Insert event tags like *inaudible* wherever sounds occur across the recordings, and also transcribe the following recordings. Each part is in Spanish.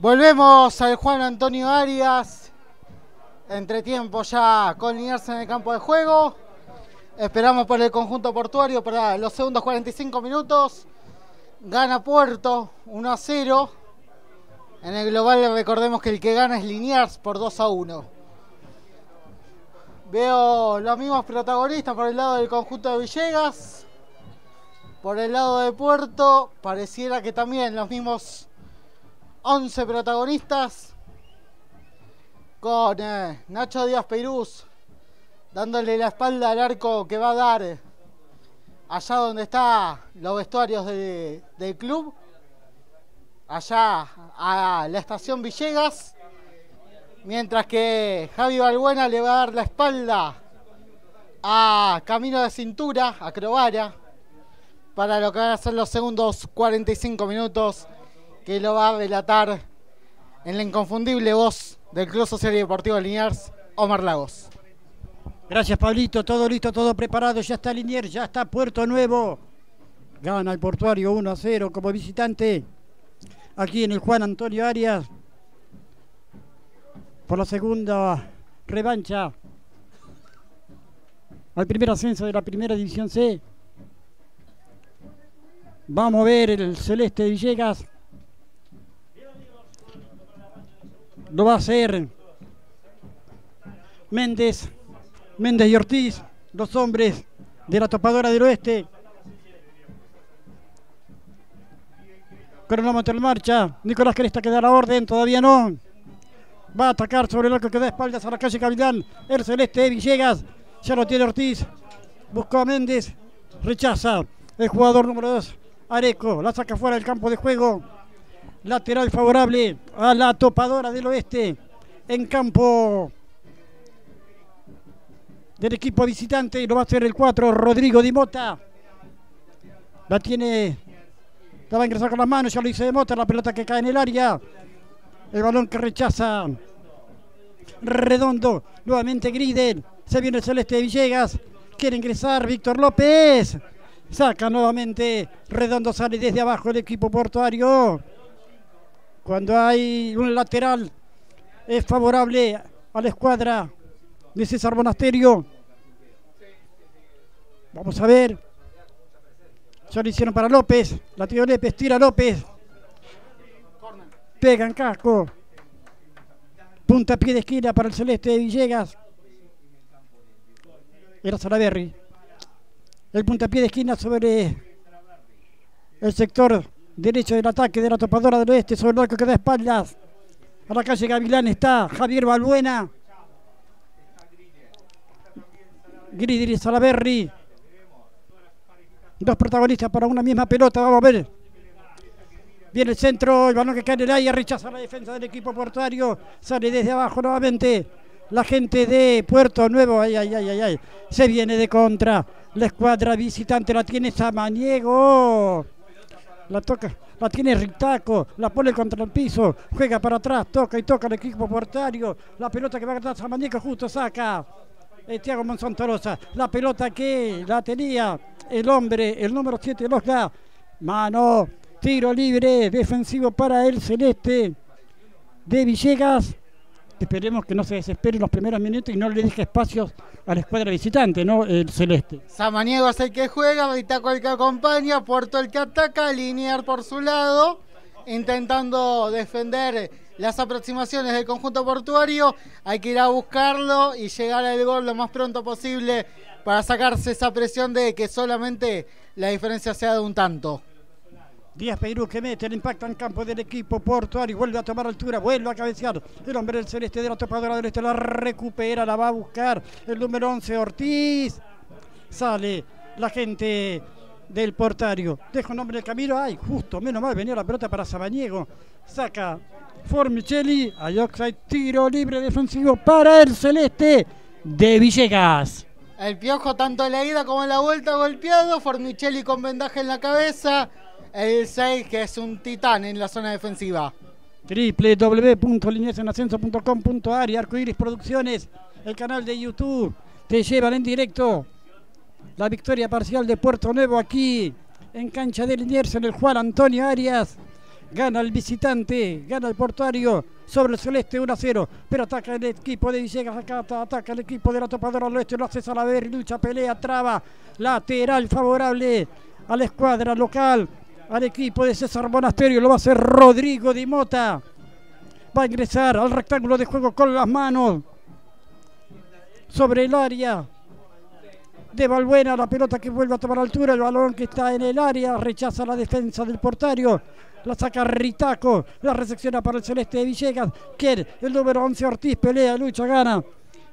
Volvemos al Juan Antonio Arias. Entre tiempo ya con Liniers en el campo de juego. Esperamos por el conjunto portuario para los segundos 45 minutos. Gana Puerto 1 a 0. En el global recordemos que el que gana es Liniers por 2 a 1. Veo los mismos protagonistas por el lado del conjunto de Villegas. Por el lado de Puerto pareciera que también los mismos 11 protagonistas con eh, Nacho Díaz Peirús dándole la espalda al arco que va a dar allá donde están los vestuarios de- del club, allá a la estación Villegas, mientras que Javi Balbuena le va a dar la espalda a Camino de Cintura, a Crovara, para lo que van a ser los segundos 45 minutos que lo va a relatar en la inconfundible voz del Club Social y Deportivo Liniers, Omar Lagos. Gracias, Pablito. Todo listo, todo preparado. Ya está Liniers, ya está Puerto Nuevo. Gana el portuario 1 a 0 como visitante. Aquí en el Juan Antonio Arias. Por la segunda revancha. Al primer ascenso de la primera división C. Vamos a ver el Celeste de Villegas. Lo va a hacer Méndez. Méndez y Ortiz, los hombres de la topadora del oeste. Cronómetro en marcha. Nicolás Cresta que da la orden, todavía no. Va a atacar sobre el arco que da espaldas a la calle Capitán. El celeste de Villegas. Ya lo tiene Ortiz. Buscó a Méndez. Rechaza. El jugador número 2. Areco. La saca fuera del campo de juego. Lateral favorable a la topadora del oeste. En campo del equipo visitante. Lo va a hacer el 4, Rodrigo Di Mota. La tiene. La va a ingresar con las manos. Ya lo hizo de Mota. La pelota que cae en el área. El balón que rechaza. Redondo. Nuevamente Griden. Se viene el celeste de Villegas. Quiere ingresar Víctor López. Saca nuevamente. Redondo sale desde abajo el equipo portuario. Cuando hay un lateral es favorable a la escuadra de César Monasterio. Vamos a ver. Ya lo hicieron para López. La tira López, tira López. Pega en casco. Punta pie de esquina para el celeste de Villegas. Era Salaberry. El puntapié de esquina sobre el sector derecho del ataque de la topadora del oeste, sobre el arco que da espaldas. A la calle Gavilán está Javier Balbuena. Gridi y Salaberry. Dos protagonistas para una misma pelota, vamos a ver. Viene el centro, el balón que cae en el aire, rechaza la defensa del equipo portuario. Sale desde abajo nuevamente. La gente de Puerto Nuevo, ay, ay, ay, ay, ay. Se viene de contra. La escuadra visitante la tiene Samaniego. La toca, la tiene Ritaco, la pone contra el piso, juega para atrás, toca y toca el equipo portuario. La pelota que va a ganar Samaniego justo saca. Eh, Tiago Monzantorosa, la pelota que la tenía el hombre, el número 7 de los da. Mano, tiro libre, defensivo para el celeste de Villegas. Esperemos que no se desespere en los primeros minutos y no le deje espacios a la escuadra visitante, ¿no? El celeste. Samaniego es el que juega, Ritaco el que acompaña, Puerto el que ataca, Linier por su lado, intentando defender las aproximaciones del conjunto portuario. Hay que ir a buscarlo y llegar al gol lo más pronto posible para sacarse esa presión de que solamente la diferencia sea de un tanto. Díaz Peirú que mete el impacto en campo del equipo portuario, vuelve a tomar altura, vuelve a cabecear. El hombre del celeste de la topadora del este la recupera, la va a buscar el número 11 Ortiz. Sale la gente del portario. Deja un hombre en el camino. Ay, justo, menos mal, venía la pelota para Sabaniego. Saca Formicelli. Hay tiro libre defensivo para el celeste de Villegas. El piojo tanto en la ida como en la vuelta golpeado, Formicelli con vendaje en la cabeza, el 6 que es un titán en la zona defensiva. www.liniesenascenso.com.ar y Arcoiris Producciones, el canal de YouTube, te llevan en directo la victoria parcial de Puerto Nuevo aquí en cancha de Liniers en el Juan Antonio Arias. Gana el visitante, gana el portuario sobre el celeste 1 a 0. Pero ataca el equipo de Villegas, acá ataca el equipo de la topadora al oeste. Lo hace Salaver, lucha, pelea, traba. Lateral favorable a la escuadra local, al equipo de César Monasterio. Lo va a hacer Rodrigo Di Mota. Va a ingresar al rectángulo de juego con las manos sobre el área de Valbuena, la pelota que vuelve a tomar altura, el balón que está en el área, rechaza la defensa del portario, la saca Ritaco, la recepciona para el celeste de Villegas, quien el número 11 Ortiz pelea, lucha, gana.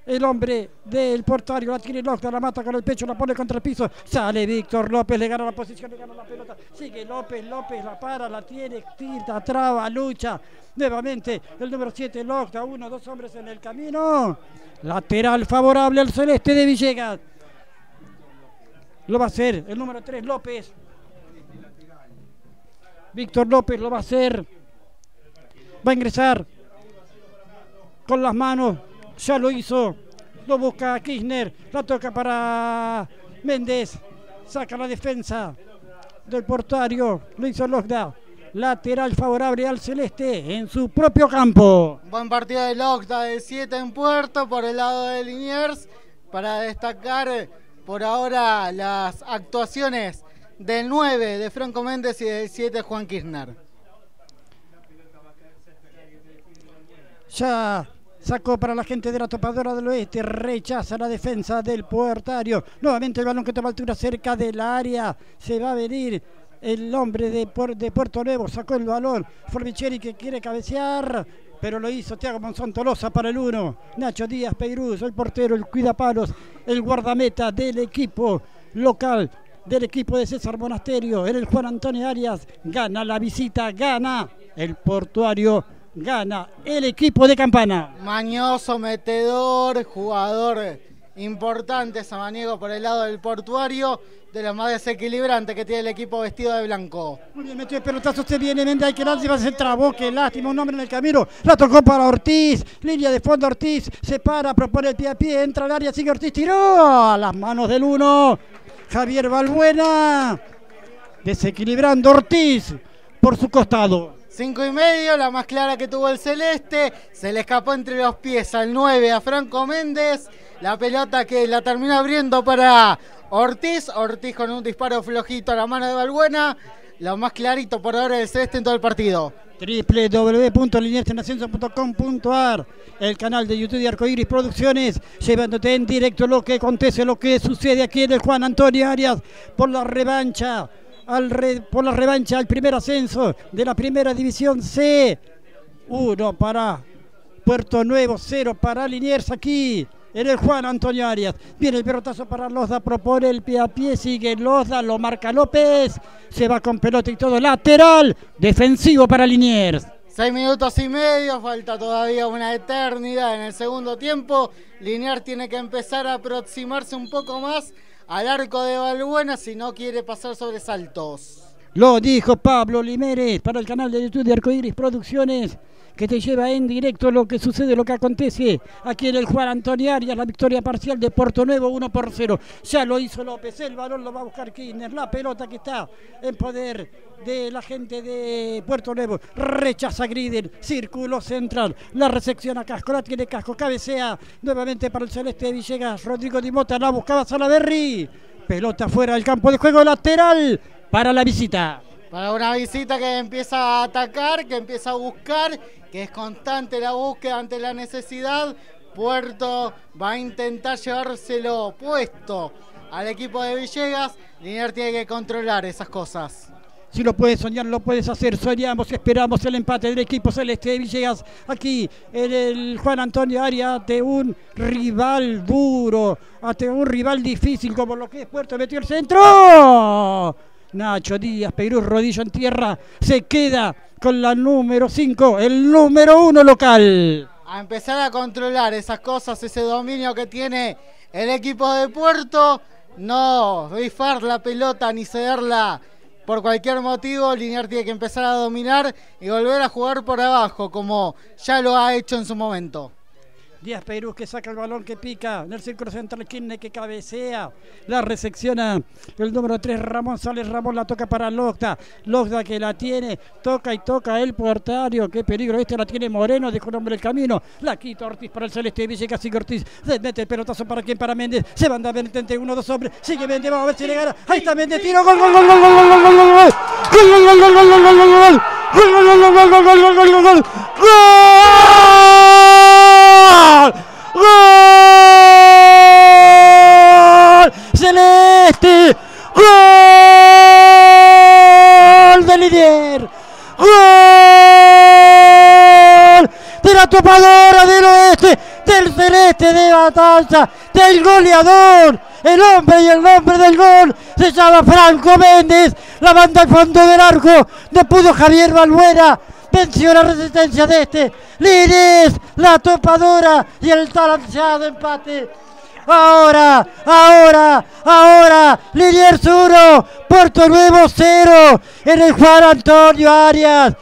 El hombre del portario la tiene Locta, la mata con el pecho, la pone contra el piso. Sale Víctor López, le gana la posición, le gana la pelota. Sigue López, López la para, la tiene, tira, traba, lucha. Nuevamente el número 7, Locta, uno, dos hombres en el camino. Lateral favorable al celeste de Villegas. Lo va a hacer el número 3, López. Víctor López lo va a hacer. Va a ingresar con las manos. Ya lo hizo. Lo busca Kirchner. La toca para Méndez. Saca la defensa del portario. Lo hizo Logda. Lateral favorable al Celeste en su propio campo. Buen partido de Logda de 7 en puerto por el lado de Liniers. Para destacar por ahora las actuaciones del 9 de Franco Méndez y del 7 Juan Kirchner. Ya sacó para la gente de la topadora del oeste, rechaza la defensa del puertario. Nuevamente el balón que toma altura cerca del área. Se va a venir el hombre de, Puerto Nuevo, sacó el balón. Formicheri que quiere cabecear, pero lo hizo Tiago Monzón Tolosa para el 1. Nacho Díaz Peiruz, el portero, el cuidapalos, el guardameta del equipo local del equipo de César Monasterio. En el Juan Antonio Arias gana la visita, gana el portuario, gana el equipo de Campana. Mañoso, metedor, jugador importante Samaniego por el lado del portuario, de los más desequilibrantes que tiene el equipo vestido de blanco. Muy bien, metió el pelotazo, se viene Méndez, hay que darse, va a ser trabó, qué lástima, un hombre en el camino, la tocó para Ortiz, línea de fondo Ortiz, se para, propone el pie a pie, entra al área, sigue Ortiz, tiró a las manos del uno, Javier Balbuena, desequilibrando Ortiz por su costado. Cinco y medio, la más clara que tuvo el Celeste. Se le escapó entre los pies al 9 a Franco Méndez. La pelota que la terminó abriendo para Ortiz. Ortiz con un disparo flojito a la mano de Balbuena. Lo más clarito por ahora del Celeste en todo el partido www.lineastenascenso.com.ar El canal de YouTube de Arcoiris Producciones, llevándote en directo lo que acontece, lo que sucede aquí en el Juan Antonio Arias por la revancha, al por la revancha al primer ascenso de la primera división C. Uno para Puerto Nuevo, cero para Liniers aquí en el Juan Antonio Arias. Viene el pelotazo para Lozda, propone el pie a pie, sigue Lozda, lo marca López, se va con pelota y todo, lateral, defensivo para Liniers. Seis minutos y medio, falta todavía una eternidad en el segundo tiempo. Liniers tiene que empezar a aproximarse un poco más al arco de Balbuena si no quiere pasar sobre saltos. Lo dijo Pablo Limeres para el canal de YouTube de Arcoiris Producciones que te lleva en directo lo que sucede, lo que acontece aquí en el Juan Antonio Arias, la victoria parcial de Puerto Nuevo 1 por 0. Ya lo hizo López, el balón lo va a buscar Kirchner, la pelota que está en poder de la gente de Puerto Nuevo. Rechaza Griden, círculo central, la recepción a Casco, la tiene Casco, cabecea nuevamente para el Celeste de Villegas, Rodrigo Dimota la buscaba Salaberry. Pelota fuera del campo de juego lateral para la visita. Para una visita que empieza a atacar, que empieza a buscar, que es constante la búsqueda ante la necesidad. Puerto va a intentar llevárselo puesto al equipo de Villegas. Linier tiene que controlar esas cosas. Si lo puedes soñar, lo puedes hacer. Soñamos, esperamos el empate del equipo celeste de Villegas aquí en el Juan Antonio Arias ante un rival duro, ante un rival difícil como lo que es Puerto. Metió el centro. Nacho Díaz, Perú, rodillo en tierra, se queda con la número 5, el número 1 local. A empezar a controlar esas cosas, ese dominio que tiene el equipo de Puerto, no rifar la pelota ni cederla por cualquier motivo, Linier tiene que empezar a dominar y volver a jugar por abajo, como ya lo ha hecho en su momento. Díaz Perú que saca el balón que pica. En el círculo central Kirne que cabecea. La resecciona el número 3 Ramón Sales. Ramón la toca para Logda. Logda que la tiene. Toca y toca el puertario. Qué peligro. Este la tiene Moreno. Dejó un hombre el camino. La quita Ortiz para el Celeste. Villegas sigue Ortiz. Se mete el pelotazo para quien para Méndez. Se manda Méndez entre uno dos hombres. Sigue Méndez. Vamos a ver si le gana. Ahí está Méndez. Tiro. Gol, gol, gol, gol, gol, gol, gol, gol, gol, gol. Gol, gol, gol, gol, gol, gol, gol, gol. Gol, gol, gol, gol, gol, gol, gol, gol, gol, gol. ¡Celeste! ¡Gol de líder! ¡Gol! De la topadora del oeste, del celeste de batalla, del goleador, el hombre y el nombre del gol se llama Franco Méndez, la banda al fondo del arco, no pudo Javier Balbuena, venció la resistencia de este, Lines, la topadora y el talanceado empate. Ahora, ahora, ahora, Liniers 1, Puerto Nuevo 0, en el Juan Antonio Arias.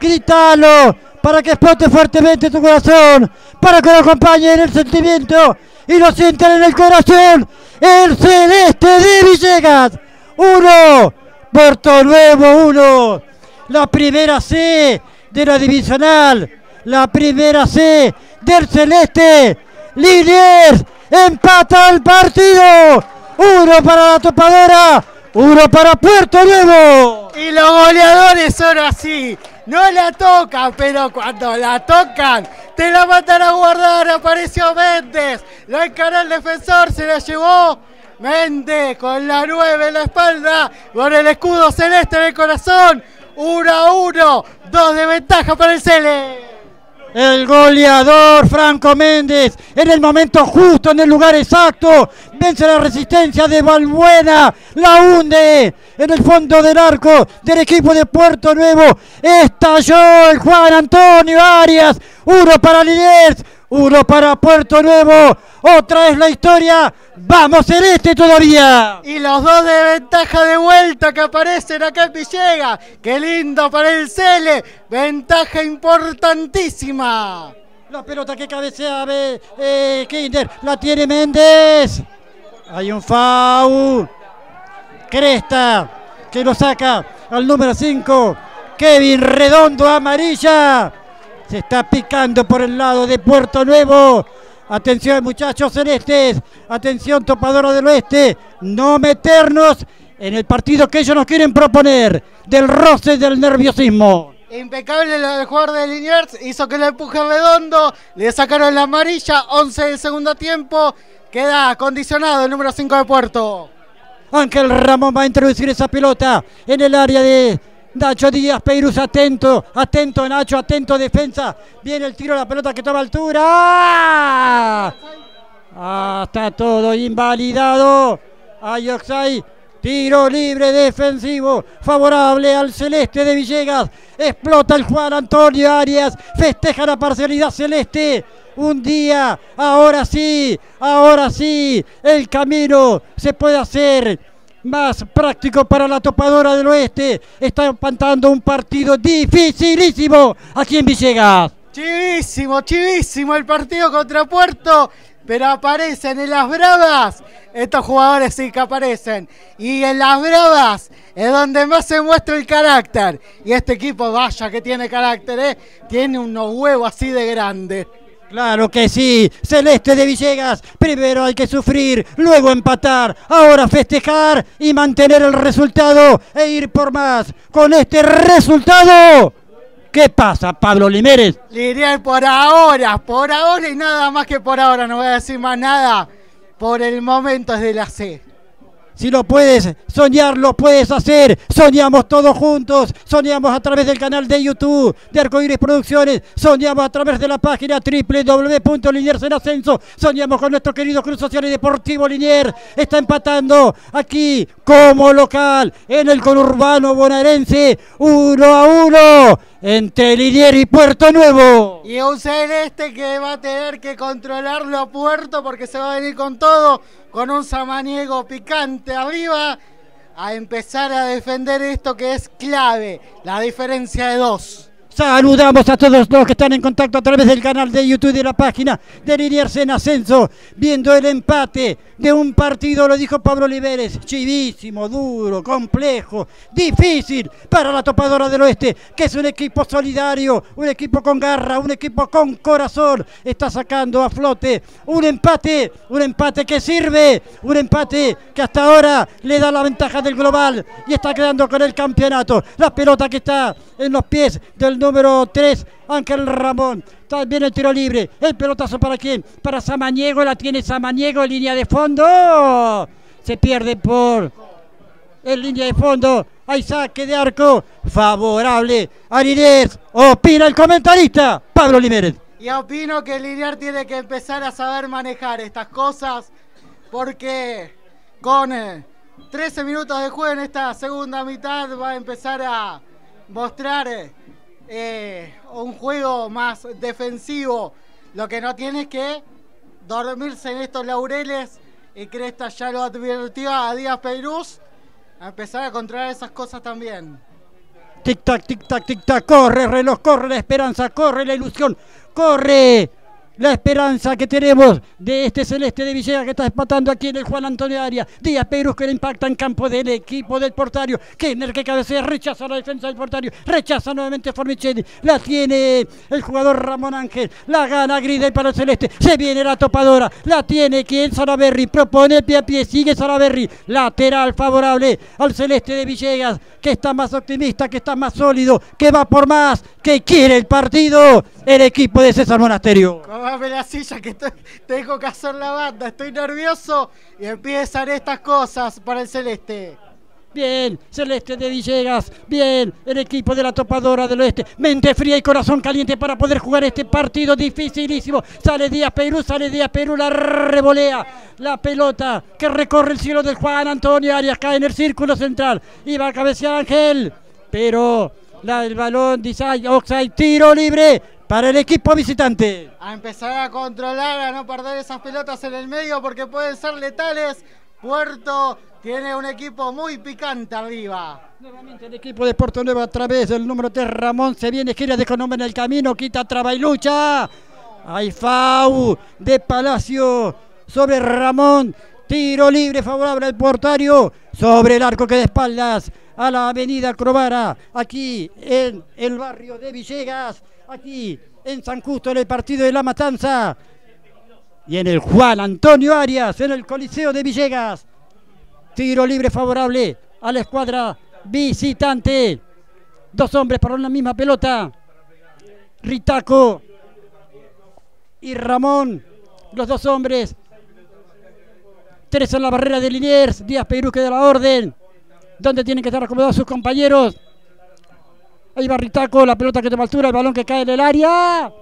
Gritalo para que explote fuertemente tu corazón, para que lo acompañe en el sentimiento y lo sientan en el corazón. El celeste de Villegas, 1, Puerto Nuevo 1, la primera C de la divisional, la primera C del celeste. Liniers empata el partido. Uno para la topadora, uno para Puerto Nuevo. Y los goleadores son así. No la tocan, pero cuando la tocan, te la mandan a guardar. Apareció Méndez. Lo encaró el defensor, se la llevó. Méndez con la 9 en la espalda, con el escudo celeste en el corazón. 1 a 1, 2 de ventaja para el Cele. El goleador Franco Méndez en el momento justo, en el lugar exacto. Vence la resistencia de Balbuena. La hunde en el fondo del arco del equipo de Puerto Nuevo. Estalló el Juan Antonio Arias. Uno para Liniers, uno para Puerto Nuevo. Otra es la historia. Vamos Celeste todavía. Y los dos de ventaja de vuelta que aparecen acá en Villegas. Qué lindo para el Cele. Ventaja importantísima. La pelota que cabecea eh, Kinder. La tiene Méndez. Hay un foul. Cresta que lo saca al número 5. Kevin Redondo amarilla. Se está picando por el lado de Puerto Nuevo. Atención muchachos celestes. Atención topadora del oeste. No meternos en el partido que ellos nos quieren proponer. Del roce del nerviosismo. Impecable el jugador de Liniers, hizo que le empuje redondo, le sacaron la amarilla, 11 del segundo tiempo, queda condicionado el número 5 de Puerto. Ángel Ramón va a introducir esa pelota en el área de Nacho Díaz, Peirus atento, atento Nacho, atento defensa. Viene el tiro, la pelota que toma altura. ¡Ah! está todo invalidado. Hay Tiro libre defensivo, favorable al celeste de Villegas. Explota el Juan Antonio Arias. Festeja la parcialidad celeste. Un día, ahora sí, ahora sí, el camino se puede hacer más práctico para la topadora del oeste. Está empantando un partido dificilísimo aquí en Villegas. Chivísimo, chivísimo el partido contra Puerto pero aparecen en las bravas. Estos jugadores sí que aparecen. Y en las bravas es donde más se muestra el carácter. Y este equipo, vaya que tiene carácter, ¿eh? tiene unos huevos así de grandes. Claro que sí, Celeste de Villegas, primero hay que sufrir, luego empatar, ahora festejar y mantener el resultado e ir por más. Con este resultado, ¿Qué pasa, Pablo Limeres? Liriel por ahora, por ahora y nada más que por ahora, no voy a decir más nada. Por el momento es de la C. Si lo puedes soñar, lo puedes hacer. Soñamos todos juntos. Soñamos a través del canal de YouTube de Arcoiris Producciones. Soñamos a través de la página www.liniers en ascenso. Soñamos con nuestro querido Cruz Social y Deportivo Linier. Está empatando aquí como local en el conurbano bonaerense. Uno a uno entre Linier y Puerto Nuevo. Y un celeste que va a tener que controlarlo a Puerto porque se va a venir con todo con un samaniego picante arriba a empezar a defender esto que es clave, la diferencia de dos. Saludamos a todos los que están en contacto a través del canal de YouTube de la página de Liniers en Ascenso, viendo el empate de un partido, lo dijo Pablo Oliveres, chivísimo, duro, complejo, difícil para la topadora del oeste, que es un equipo solidario, un equipo con garra, un equipo con corazón, está sacando a flote un empate, un empate que sirve, un empate que hasta ahora le da la ventaja del global y está quedando con el campeonato. La pelota que está en los pies del número 3, Ángel Ramón. También el tiro libre. El pelotazo para quién? Para Samaniego. La tiene Samaniego línea de fondo. Se pierde por en línea de fondo. Hay saque de arco favorable a Liniers. Opina el comentarista Pablo Limérez. Y opino que Liniers tiene que empezar a saber manejar estas cosas porque con 13 eh, minutos de juego en esta segunda mitad va a empezar a mostrar eh, eh, un juego más defensivo. Lo que no tiene es que dormirse en estos laureles. Y Cresta ya lo advirtió a Díaz Peirús. A empezar a controlar esas cosas también. Tic-tac, tic-tac, tic-tac. Corre reloj, corre la esperanza, corre la ilusión. Corre la esperanza que tenemos de este celeste de Villegas que está espatando aquí en el Juan Antonio Arias. Díaz Perus que le impacta en campo del equipo del portario. Kenner que cabecea, rechaza la defensa del portario. Rechaza nuevamente Formicelli. La tiene el jugador Ramón Ángel. La gana Gridel para el celeste. Se viene la topadora. La tiene quien Salaberry. Propone pie a pie. Sigue Salaberry. Lateral favorable al celeste de Villegas que está más optimista, que está más sólido, que va por más, que quiere el partido. El equipo de César Monasterio bájame la silla que tengo que hacer la banda, estoy nervioso y empiezan estas cosas para el Celeste. Bien, Celeste de Villegas. Bien, el equipo de la topadora del oeste. Mente fría y corazón caliente para poder jugar este partido dificilísimo. Sale Díaz Perú, sale Díaz Perú, la revolea. La pelota que recorre el cielo del Juan Antonio Arias cae en el círculo central. Iba a cabecear Ángel, pero la, el balón dice Oxide, tiro libre para el equipo visitante. A empezar a controlar, a no perder esas pelotas en el medio porque pueden ser letales. Puerto tiene un equipo muy picante arriba. Nuevamente el equipo de Puerto Nuevo a través del número 3 Ramón se viene, gira de en el camino, quita, traba y lucha. Hay FAU de Palacio sobre Ramón. Tiro libre favorable al portario sobre el arco que de espaldas a la avenida Crovara, aquí en el barrio de Villegas aquí en San Justo en el partido de La Matanza y en el Juan Antonio Arias en el Coliseo de Villegas. Tiro libre favorable a la escuadra visitante. Dos hombres para una misma pelota. Ritaco y Ramón, los dos hombres. Tres en la barrera de Liniers, Díaz Perú que de la orden. Donde tienen que estar acomodados sus compañeros. Ahí va Ritaco, la pelota que toma altura, el balón que cae en el área.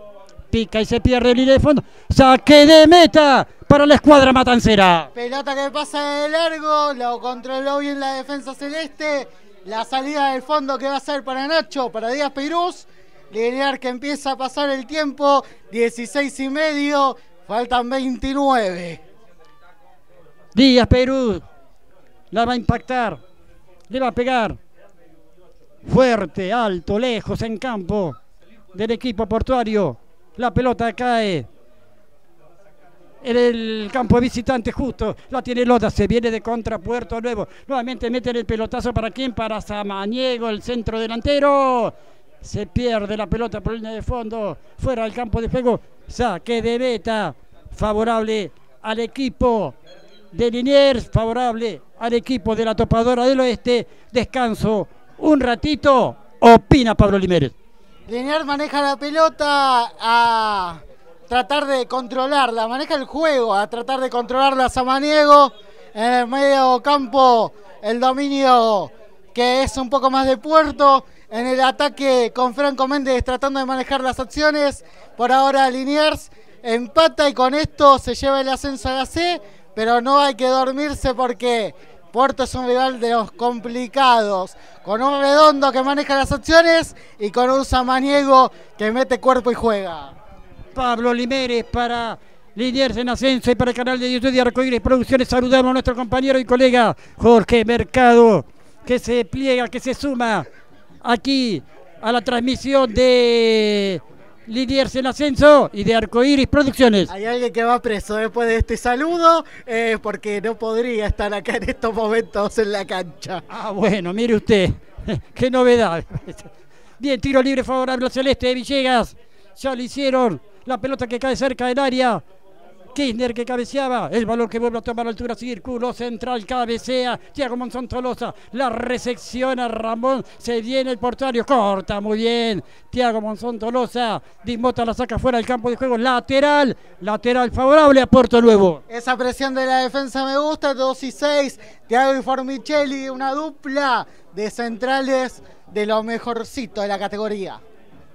Pica y se pierde el línea de fondo. Saque de meta para la escuadra matancera. Pelota que pasa de largo, lo controló bien la defensa celeste. La salida del fondo que va a ser para Nacho, para Díaz Peirús. Linear que empieza a pasar el tiempo, 16 y medio, faltan 29. Díaz Perú la va a impactar, le va a pegar fuerte, alto, lejos en campo del equipo portuario. La pelota cae en el campo visitante justo. La tiene Loda, se viene de contra Puerto Nuevo. Nuevamente mete el pelotazo para quién? Para Samaniego, el centro delantero. Se pierde la pelota por línea de fondo. Fuera del campo de juego. Saque de beta. Favorable al equipo de Liniers. Favorable al equipo de la topadora del oeste. Descanso un ratito, opina Pablo Limérez. Liniers maneja la pelota a tratar de controlarla, maneja el juego a tratar de controlarla a Samaniego. En el medio campo el dominio que es un poco más de puerto. En el ataque con Franco Méndez tratando de manejar las acciones. Por ahora Liniers empata y con esto se lleva el ascenso a la C. Pero no hay que dormirse porque Puerto es un rival de los complicados, con un redondo que maneja las opciones y con un samaniego que mete cuerpo y juega. Pablo Limeres para Liniers en ascenso y para el canal de YouTube de Arcoíris Producciones. Saludamos a nuestro compañero y colega Jorge Mercado, que se pliega, que se suma aquí a la transmisión de Liniers en Ascenso y de Arcoiris Producciones. Hay alguien que va preso después de este saludo eh, porque no podría estar acá en estos momentos en la cancha. Ah, bueno, mire usted, *laughs* qué novedad. Bien, tiro libre favorable al Celeste de Villegas. Ya lo hicieron. La pelota que cae cerca del área. Kirchner que cabeceaba, el balón que vuelve a tomar altura, círculo central, cabecea, Thiago Monzón Tolosa, la recepciona Ramón, se viene el portario, corta muy bien, Thiago Monzón Tolosa, Dismota la saca fuera del campo de juego, lateral, lateral favorable a Puerto Nuevo. Esa presión de la defensa me gusta, 2 y 6, Thiago y Formicelli, una dupla de centrales de lo mejorcito de la categoría.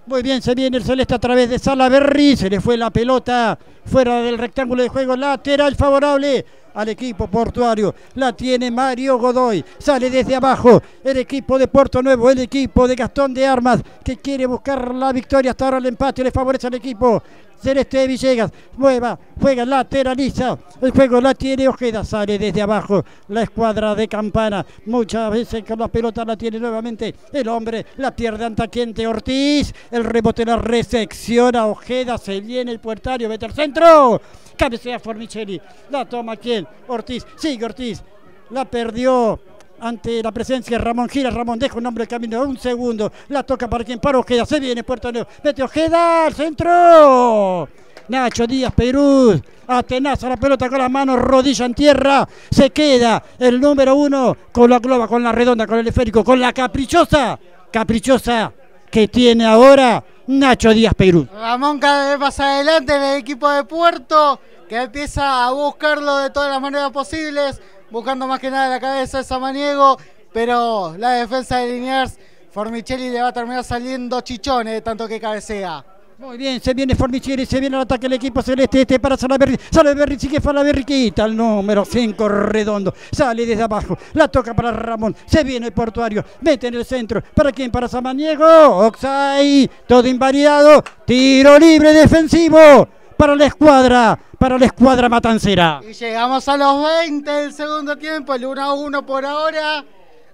Muy bien, se viene el Celeste a través de Salaberry. Se le fue la pelota fuera del rectángulo de juego lateral favorable al equipo portuario. La tiene Mario Godoy. Sale desde abajo el equipo de Puerto Nuevo, el equipo de Gastón de Armas que quiere buscar la victoria. Hasta ahora el empate le favorece al equipo Celeste de Villegas. Mueva, juega, lateraliza. El juego la tiene Ojeda. Sale desde abajo la escuadra de Campana. Muchas veces con la pelota la tiene nuevamente el hombre. La pierde Antaquiente Ortiz. El rebote la recepciona Ojeda. Se viene el puertario. Vete al centro. Cabecea Formicelli. La toma quién? Ortiz. Sigue Ortiz. La perdió ante la presencia de Ramón Gira. Ramón deja un hombre de camino. Un segundo. La toca para quien para Ojeda. Se viene Puerto Nuevo. Vete Ojeda al centro. Nacho Díaz Perú. Atenaza la pelota con las manos, rodilla en tierra. Se queda el número uno con la globa, con la redonda, con el esférico, con la caprichosa. Caprichosa que tiene ahora Nacho Díaz Perú. Ramón cada vez más adelante en el equipo de Puerto, que empieza a buscarlo de todas las maneras posibles, buscando más que nada la cabeza de Samaniego, pero la defensa de Liniers, Formicelli le va a terminar saliendo chichones tanto que cabecea. Muy bien, se viene Formicelli, se viene el ataque del equipo celeste este para Salaberry. Salaberry sigue Salaberry, quita el número 5 redondo. Sale desde abajo, la toca para Ramón. Se viene el portuario, mete en el centro. ¿Para quién? Para Samaniego. Oxay, todo invalidado. Tiro libre defensivo para la escuadra, para la escuadra matancera. Y llegamos a los 20 del segundo tiempo, el 1 a 1 por ahora.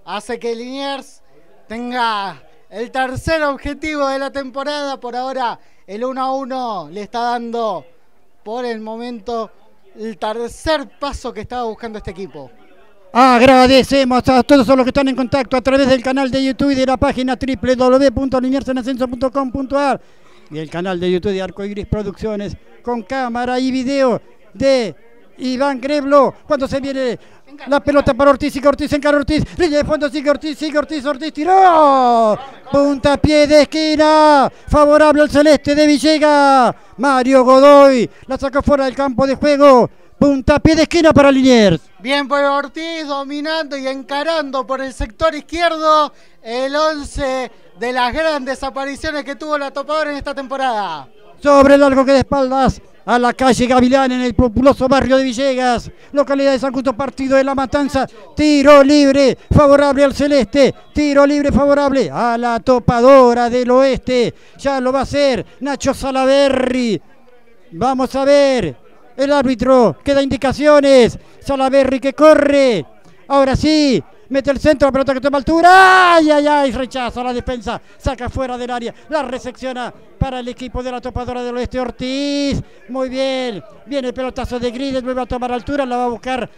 Hace que Liniers tenga el tercer objetivo de la temporada. Por ahora, el 1 a 1 le está dando por el momento el tercer paso que estaba buscando este equipo. Agradecemos a todos los que están en contacto a través del canal de YouTube y de la página www.linearsenascenso.com.ar y el canal de YouTube de Arcoiris Producciones con cámara y video de Iván Greblo. Cuando se viene la pelota para Ortiz, sigue Ortiz, encara Ortiz, línea de fondo, sigue Ortiz, sigue Ortiz, Ortiz, tiró. Punta pie de esquina, favorable al celeste de Villegas. Mario Godoy la saca fuera del campo de juego. Punta pie de esquina para Liniers. Bien por Ortiz, dominando y encarando por el sector izquierdo el 11 de las grandes apariciones que tuvo la topadora en esta temporada. Sobre el largo que de espaldas a la calle Gavilán en el populoso barrio de Villegas, localidad de San Justo, partido de la Matanza, tiro libre favorable al celeste, tiro libre favorable a la topadora del oeste, ya lo va a hacer Nacho Salaberry, vamos a ver, el árbitro que da indicaciones, Salaberry que corre, ahora sí, mete el centro, la pelota que toma altura, ay, ay, ay, rechaza la defensa, saca fuera del área, la recepciona para el equipo de la topadora del oeste Ortiz, muy bien, viene el pelotazo de Grides, vuelve a tomar altura, la va a buscar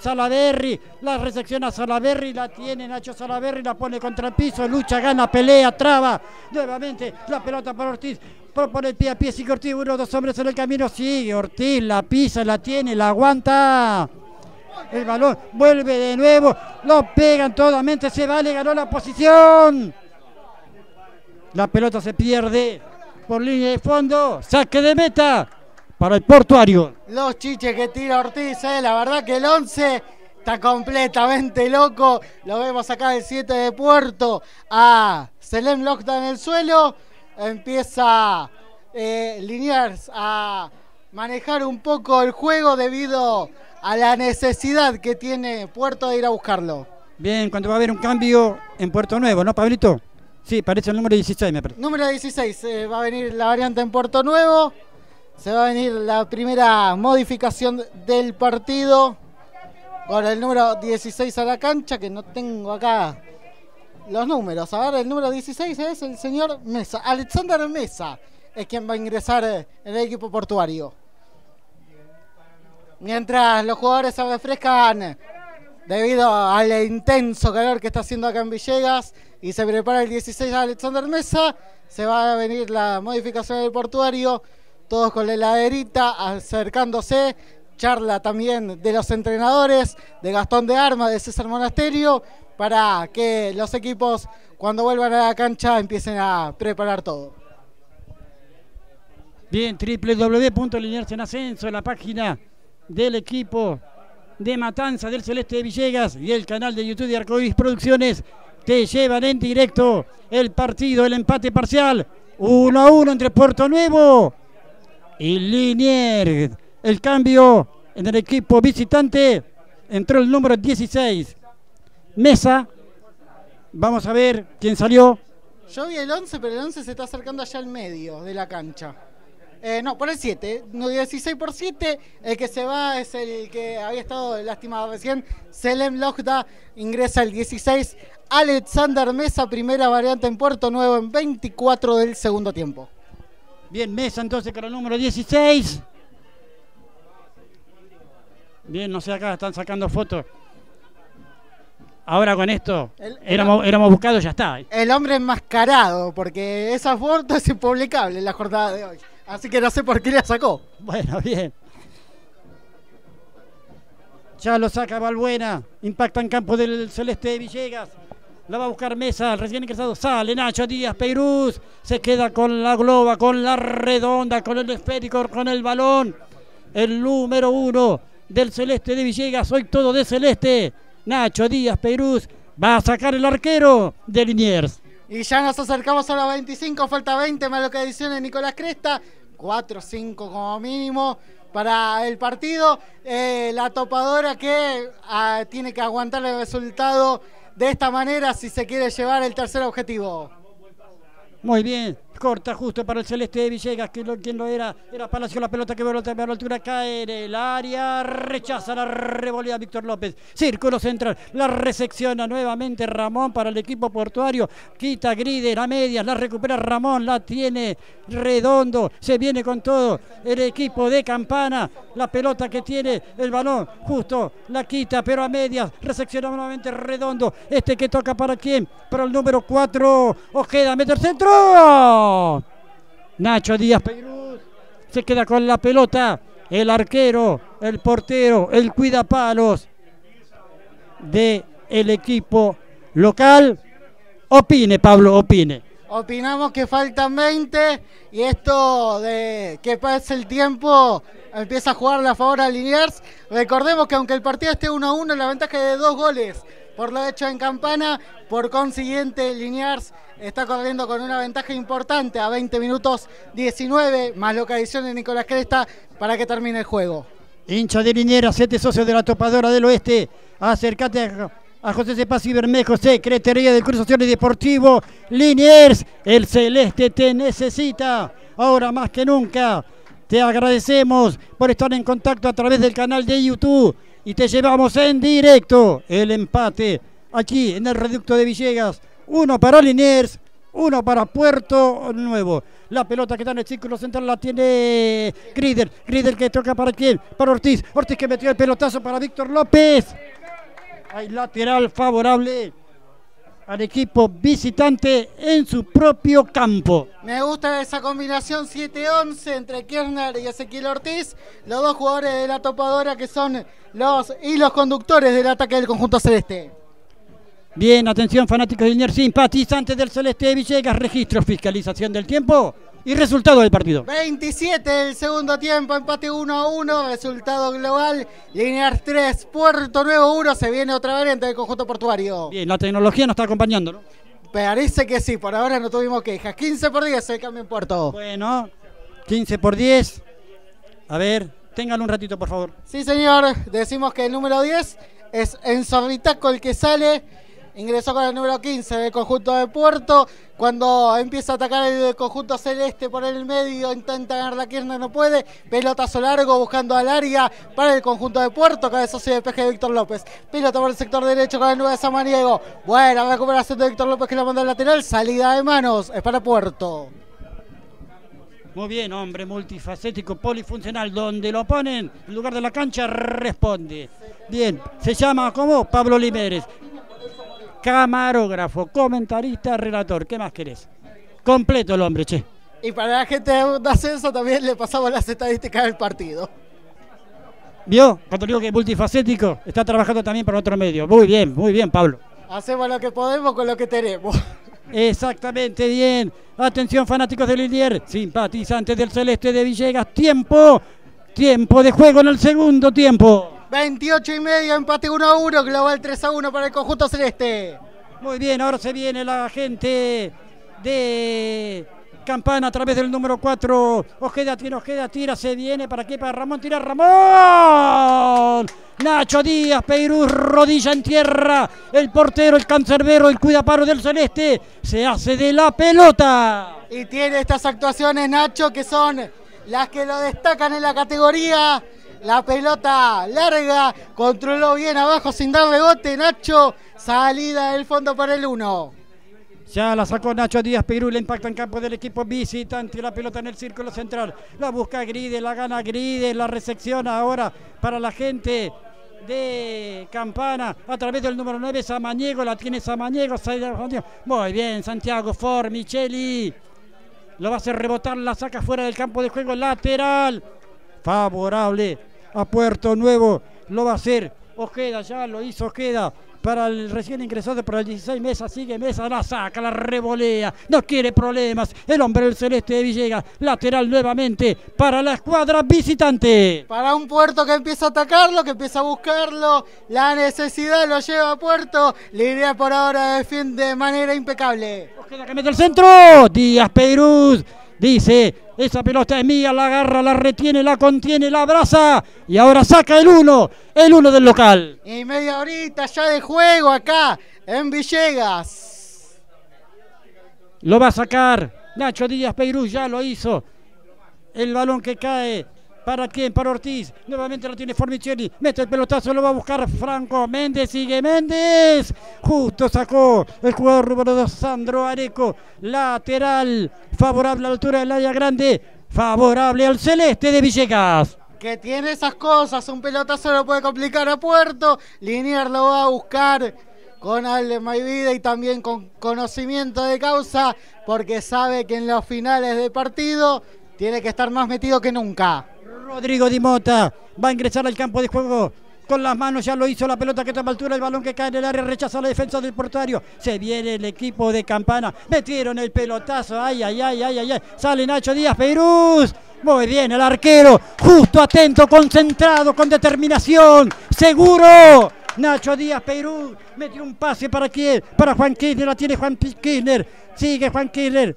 Salaberry, la recepciona Salaberry, la tiene Nacho Salaberry, la pone contra el piso, lucha, gana, pelea, traba, nuevamente la pelota para Ortiz, propone el pie a pie, sigue Ortiz, uno, dos hombres en el camino, sigue Ortiz, la pisa, la tiene, la aguanta el balón vuelve de nuevo, lo pegan totalmente, se vale, ganó la posición. La pelota se pierde por línea de fondo, saque de meta para el portuario. Los chiches que tira Ortiz, eh, la verdad que el 11 está completamente loco. Lo vemos acá el 7 de Puerto a Selem Lockdown en el suelo. Empieza eh, Liniers a manejar un poco el juego debido la necesidad que tiene Puerto de ir a buscarlo. Bien, cuando va a haber un cambio en Puerto Nuevo, ¿no, Pablito? Sí, parece el número 16, me parece. Número 16, eh, va a venir la variante en Puerto Nuevo. Se va a venir la primera modificación del partido con el número 16 a la cancha, que no tengo acá los números. A ver, el número 16 es el señor Mesa. Alexander Mesa es quien va a ingresar en el equipo portuario. Mientras los jugadores se refrescan debido al intenso calor que está haciendo acá en Villegas y se prepara el 16 Alexander Mesa, se va a venir la modificación del portuario, todos con la heladerita acercándose, charla también de los entrenadores, de Gastón de Arma, de César Monasterio, para que los equipos cuando vuelvan a la cancha empiecen a preparar todo. Bien, www.linearse en ascenso, la página del equipo de Matanza del Celeste de Villegas y el canal de YouTube de Arcoiris Producciones te llevan en directo el partido, el empate parcial 1 a 1 entre Puerto Nuevo y Liniers. El cambio en el equipo visitante entró el número 16, Mesa. Vamos a ver quién salió. Yo vi el 11, pero el 11 se está acercando allá al medio de la cancha. Eh, no, por el 7. No, 16 por 7. El que se va es el que había estado lastimado recién. Selem Logda ingresa el 16. Alexander Mesa, primera variante en Puerto Nuevo en 24 del segundo tiempo. Bien, Mesa entonces con el número 16. Bien, no sé acá, están sacando fotos. Ahora con esto, El- éramos, éramos buscados, ya está. El hombre enmascarado, porque esa foto es impublicable en la jornada de hoy. Así que no sé por qué la sacó. Bueno, *laughs* bien. Ya lo saca Balbuena. Impacta en campo del Celeste de Villegas. La va a buscar Mesa, recién ingresado. Sale Nacho Díaz Peiruz. Se queda con la globa, con la redonda, con el esférico, con el balón. El número uno del Celeste de Villegas. Hoy todo de Celeste. Nacho Díaz Peiruz va a sacar el arquero de Liniers. Y ya nos acercamos a los 25, falta 20 más lo que adicione Nicolás Cresta. 4 5 como mínimo para el partido. Eh, la topadora que ah, tiene que aguantar el resultado de esta manera si se quiere llevar el tercer objetivo. Muy bien, corta justo para el Celeste de Villegas, que quien lo era, era Palacio la pelota que ve a la altura, cae en el área, rechaza la revolea Víctor López, círculo central, la resecciona nuevamente Ramón para el equipo portuario, quita Grider a medias, la recupera Ramón, la tiene redondo, se viene con todo el equipo de Campana, la pelota que tiene el balón, justo la quita, pero a medias, resecciona nuevamente redondo, este que toca para quién, para el número 4, Ojeda, mete el centro. Nacho Díaz Peiruz se queda con la pelota. El arquero, el portero, el cuidapalos de equipo local. Opine, Pablo, opine. Opinamos que faltan 20 y esto de que pase el tiempo empieza a jugarle a favor a Liniers. Recordemos que aunque el partido esté 1 a 1, la ventaja es de dos goles por lo hecho en Campana. Por consiguiente, Liniers está corriendo con una ventaja importante a 20 minutos 19, más lo que adicione Nicolás Cresta para que termine el juego. Hincha de Liniers, siete socios de la topadora del oeste. Acércate a, a José Cepaz y Bermejo, Secretaría del Cruz Social Deportivo. Liniers, el celeste te necesita. Ahora más que nunca. Te agradecemos por estar en contacto a través del canal de YouTube y te llevamos en directo el empate aquí en el reducto de Villegas. Uno para Liniers, uno para Puerto Nuevo. La pelota que está en el círculo central la tiene Grider. Grider que toca para quién? Para Ortiz. Ortiz que metió el pelotazo para Víctor López. Hay lateral favorable al equipo visitante en su propio campo. Me gusta esa combinación 7-11 entre Kirchner y Ezequiel Ortiz, los dos jugadores de la topadora que son los hilos conductores del ataque del conjunto celeste. Bien, atención fanáticos de Liniers, simpatizantes del Celeste de Villegas, registro, fiscalización del tiempo y resultado del partido. 27 del segundo tiempo, empate 1 a 1, resultado global, Liniers 3, Puerto Nuevo 1, se viene otra variante del conjunto portuario. Bien, la tecnología nos está acompañando, ¿no? Parece que sí, por ahora no tuvimos quejas. 15 por 10 el cambio en Puerto. Bueno, 15 por 10. A ver, tengan un ratito, por favor. Sí, señor, decimos que el número 10 es Enzorritaco el que sale ingresó con el número 15 del conjunto de Puerto. Cuando empieza a atacar el conjunto celeste por el medio, intenta ganar la pierna, no puede. Pelotazo largo buscando al área para el conjunto de Puerto. Cabezazo y despeje de Víctor López. Pelota por el sector derecho con el 9 de Samaniego. Buena recuperación de Víctor López que la manda al lateral. Salida de manos. Es para Puerto. Muy bien, hombre multifacético, polifuncional. Donde lo ponen, en lugar de la cancha, responde. Bien, se llama como Pablo Limeres camarógrafo, comentarista, relator. ¿Qué más querés? Completo el hombre, che. Y para la gente de ascenso también le pasamos las estadísticas del partido. ¿Vio? Cuando digo que es multifacético, está trabajando también para otro medio. Muy bien, muy bien, Pablo. Hacemos lo que podemos con lo que tenemos. Exactamente bien. Atención, fanáticos del Lilier, simpatizantes del Celeste de Villegas. Tiempo, tiempo de juego en el segundo tiempo. 28 y medio, empate 1 a 1, global 3 a 1 para el conjunto celeste. Muy bien, ahora se viene la gente de Campana a través del número 4. Ojeda tira, Ojeda tira, se viene para qué, para Ramón, tira Ramón. Nacho Díaz, Peirú, rodilla en tierra. El portero, el cancerbero, el cuidaparo del celeste se hace de la pelota. Y tiene estas actuaciones, Nacho, que son las que lo destacan en la categoría la pelota larga, controló bien abajo sin darle bote. Nacho, salida del fondo para el 1. Ya la sacó Nacho Díaz Perú, le impacta en campo del equipo visitante. La pelota en el círculo central. La busca Gride, la gana Gride, la recepción ahora para la gente de Campana a través del número 9 Samaniego, la tiene Samaniego, muy bien Santiago Formicheli, lo va a hacer rebotar, la saca fuera del campo de juego lateral, favorable a Puerto Nuevo. Lo va a hacer Ojeda, ya lo hizo Ojeda para el recién ingresado para el 16 Mesa, sigue Mesa, la saca, la revolea, no quiere problemas, el hombre del celeste de Villegas, lateral nuevamente para la escuadra visitante. Para un puerto que empieza a atacarlo, que empieza a buscarlo, la necesidad lo lleva a puerto, Lidia por ahora defiende de manera impecable. Ojeda que mete el centro, Díaz Peiruz Dice, esa pelota es mía, la agarra, la retiene, la contiene, la abraza y ahora saca el uno, el uno del local. Y media horita ya de juego acá en Villegas. Lo va a sacar Nacho Díaz Peirú, ya lo hizo. El balón que cae ¿Para quién? Para Ortiz. Nuevamente lo tiene Formicelli. Mete el pelotazo, lo va a buscar Franco Méndez. Sigue Méndez. Justo sacó el jugador número 2, Sandro Areco. Lateral. Favorable a la altura del área grande. Favorable al celeste de Villegas que tiene esas cosas, un pelotazo lo puede complicar a Puerto, Linier lo va a buscar con alma y vida y también con conocimiento de causa, porque sabe que en los finales de partido tiene que estar más metido que nunca. Rodrigo Di Mota va a ingresar al campo de juego. Con las manos ya lo hizo la pelota que toma altura, el balón que cae en el área, rechaza la defensa del portuario. Se viene el equipo de Campana. Metieron el pelotazo. Ay, ay, ay, ay, ay. Sale Nacho Díaz Perús. Muy bien, el arquero. Justo, atento, concentrado, con determinación. Seguro. Nacho Díaz Perú metió un pase para quién? Para Juan Kirchner. La tiene Juan Kirchner. Sigue Juan Kirchner.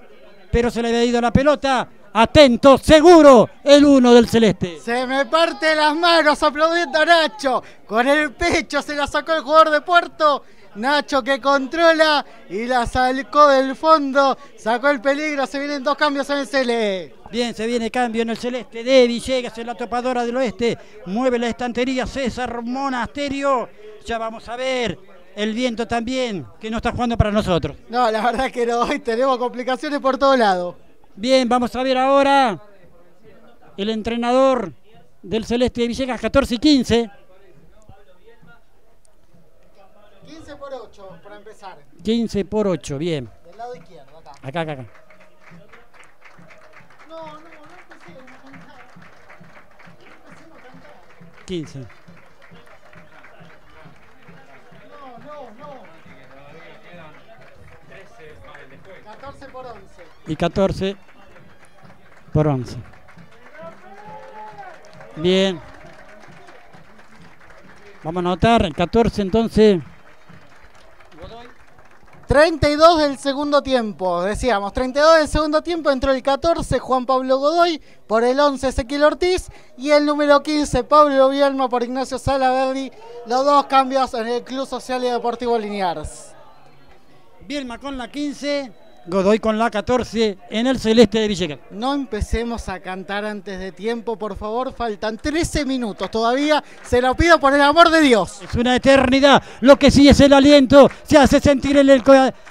Pero se le había ido la pelota Atento, seguro, el uno del celeste. Se me parte las manos aplaudiendo a Nacho. Con el pecho se la sacó el jugador de Puerto. Nacho que controla y la sacó del fondo. Sacó el peligro. Se vienen dos cambios en el celeste. Bien, se viene cambio en el celeste de Villegas en la topadora del oeste. Mueve la estantería César Monasterio. Ya vamos a ver el viento también, que no está jugando para nosotros. No, la verdad que no. Hoy *laughs* tenemos complicaciones por todos lados. Bien, vamos a ver ahora el entrenador del Celeste de Villegas, 14 y 15. 15 por 8 para empezar. 15 por 8, bien. Del lado izquierdo, acá. Acá, acá, acá. No, no, no empecemos a cantar. No empecemos a cantar. 15. No, no, no. 14 por 11. Y 14 por 11. Bien. Vamos a anotar el 14 entonces. 32 del segundo tiempo, decíamos, 32 del segundo tiempo, entró el 14 Juan Pablo Godoy, por el 11 Ezequiel Ortiz y el número 15 Pablo Vialma por Ignacio Salaverdi, los dos cambios en el Club Social y Deportivo Liniers. Bielma con la 15, Godoy con la 14 en el celeste de Villegas. No empecemos a cantar antes de tiempo, por favor. Faltan 13 minutos todavía. Se lo pido por el amor de Dios. Es una eternidad. Lo que sí es el aliento. Se hace sentir en el,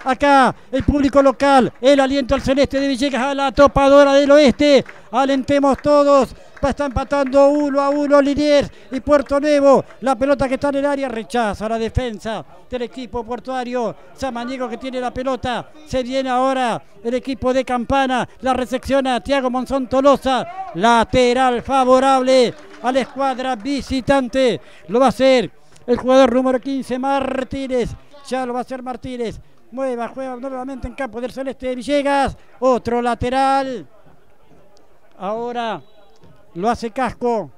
acá el público local. El aliento al celeste de Villegas, a la topadora del oeste. Alentemos todos. Está empatando uno a uno Liniers y Puerto Nuevo. La pelota que está en el área rechaza la defensa del equipo portuario. Samaniego que tiene la pelota. Se viene ahora el equipo de Campana. La recepciona Tiago Monzón Tolosa. Lateral favorable a la escuadra visitante. Lo va a hacer el jugador número 15, Martínez. Ya lo va a hacer Martínez. Mueva, juega nuevamente en campo del Celeste de Villegas. Otro lateral. Ahora lo hace Casco.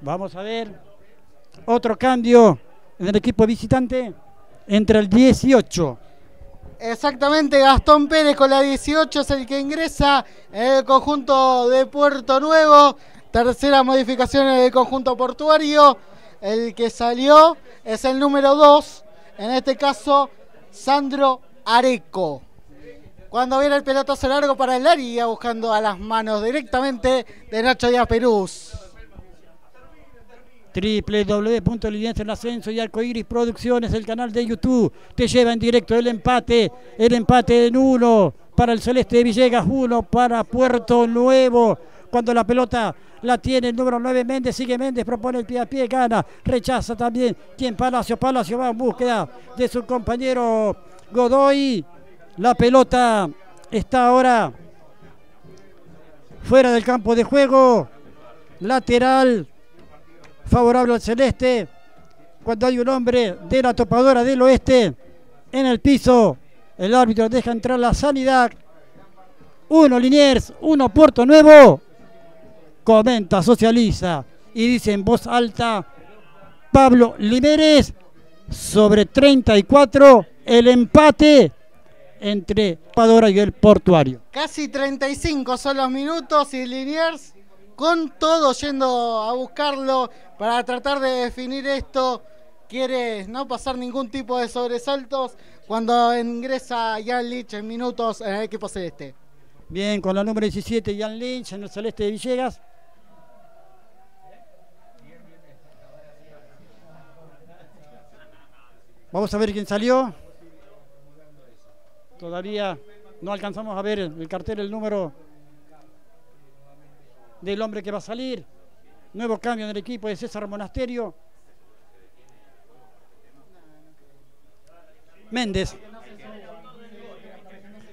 Vamos a ver. Otro cambio en el equipo visitante entre el 18. Exactamente, Gastón Pérez con la 18 es el que ingresa en el conjunto de Puerto Nuevo. Tercera modificación en el conjunto portuario. El que salió es el número 2, en este caso Sandro Areco. Cuando viene el pelotazo largo para el área, buscando a las manos directamente de Nacho Díaz Perús. www.lidianza en ascenso y Arcoiris Producciones, el canal de YouTube, te lleva en directo el empate, el empate en uno para el Celeste de Villegas, uno para Puerto Nuevo. Cuando la pelota la tiene el número 9 Méndez, sigue Méndez, propone el pie a pie, gana, rechaza también. Quien Palacio, Palacio va en búsqueda de su compañero Godoy. La pelota está ahora fuera del campo de juego. Lateral favorable al celeste. Cuando hay un hombre de la topadora del oeste en el piso, el árbitro deja entrar la sanidad. Uno Liniers, uno Puerto Nuevo. Comenta, socializa y dice en voz alta Pablo Limeres sobre 34 el empate entre Padora y el Portuario. Casi 35 son los minutos y Liniers con todo yendo a buscarlo para tratar de definir esto. Quiere no pasar ningún tipo de sobresaltos cuando ingresa Jan Lynch en minutos en el equipo celeste. Bien, con la número 17 Jan Lynch en el celeste de Villegas. Vamos a ver quién salió. Todavía no alcanzamos a ver el cartel, el número del hombre que va a salir. Nuevo cambio en el equipo de César Monasterio. Méndez.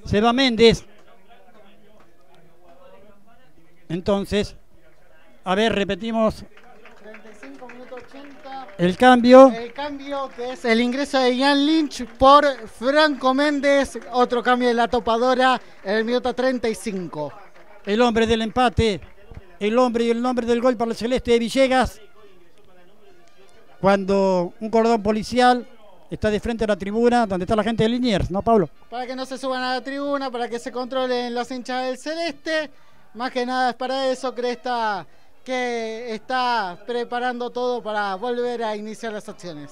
Se va Méndez. Entonces, a ver, repetimos el cambio. El cambio que es el ingreso de Ian Lynch por Franco Méndez. Otro cambio de la topadora en el minuto 35. El hombre del empate. El hombre y el nombre del gol para el celeste de Villegas. Cuando un cordón policial está de frente a la tribuna donde está la gente de Liniers, ¿no, Pablo? Para que no se suban a la tribuna, para que se controlen los hinchas del celeste. Más que nada es para eso, Cresta que está preparando todo para volver a iniciar las acciones.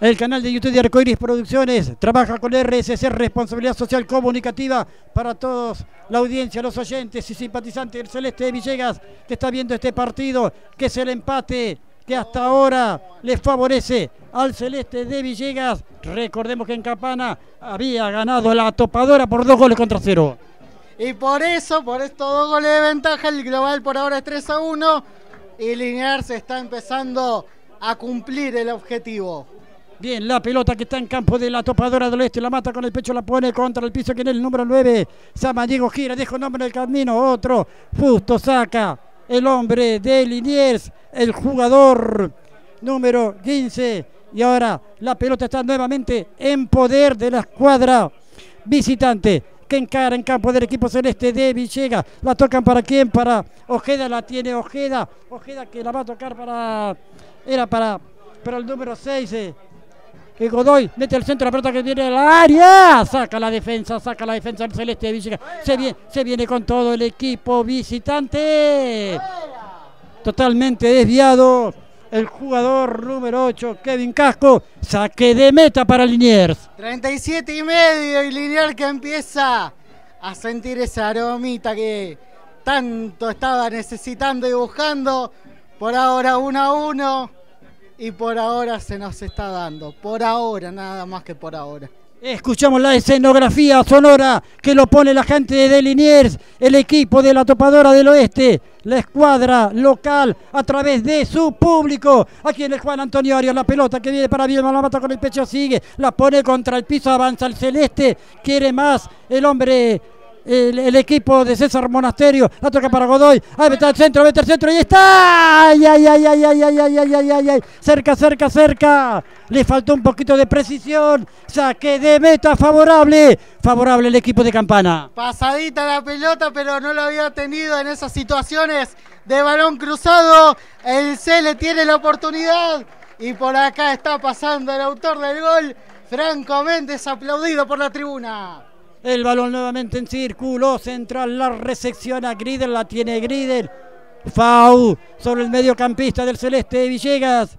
El canal de YouTube de Arcoiris Producciones trabaja con RSC, Responsabilidad Social Comunicativa para todos, la audiencia, los oyentes y simpatizantes del Celeste de Villegas que está viendo este partido, que es el empate que hasta ahora les favorece al Celeste de Villegas. Recordemos que en Capana había ganado la topadora por dos goles contra cero. Y por eso, por estos dos goles de ventaja, el global por ahora es 3 a 1 y Liniers está empezando a cumplir el objetivo. Bien, la pelota que está en campo de la topadora del oeste, la mata con el pecho, la pone contra el piso que en el número 9. Samaniego gira, deja un hombre en el camino, otro. Justo saca el hombre de Liniers, el jugador número 15. Y ahora la pelota está nuevamente en poder de la escuadra visitante que encara en campo del equipo celeste de Villegas. La tocan para quién? Para Ojeda, la tiene Ojeda. Ojeda que la va a tocar para. Era para, para el número 6. Eh. Godoy mete el centro, la pelota que viene al área. Saca la defensa, saca la defensa del celeste de Villegas. Se viene con todo el equipo visitante. Totalmente desviado. El jugador número 8, Kevin Casco, saque de meta para Liniers. 37 y medio y Liniers que empieza a sentir esa aromita que tanto estaba necesitando y buscando. Por ahora 1 a 1 y por ahora se nos está dando. Por ahora, nada más que por ahora. Escuchamos la escenografía sonora que lo pone la gente de Liniers, el equipo de la Topadora del Oeste, la escuadra local a través de su público. Aquí en el Juan Antonio Arias, la pelota que viene para bien, la mata con el pecho, sigue, la pone contra el piso, avanza el celeste, quiere más el hombre el, equipo de César Monasterio. La toca para Godoy. Ahí está el centro, vete al centro y está. Ay, ay, ay, ay, ay, ay, ay, ay, ay, ay, Cerca, cerca, cerca. Le faltó un poquito de precisión. Saque de meta favorable. Favorable el equipo de Campana. Pasadita la pelota, pero no lo había tenido en esas situaciones de balón cruzado. El C le tiene la oportunidad. Y por acá está pasando el autor del gol. Franco Méndez aplaudido por la tribuna. El balón nuevamente en círculo central. La recepciona Gridel. La tiene Gridel. Fau sobre el mediocampista del Celeste Villegas.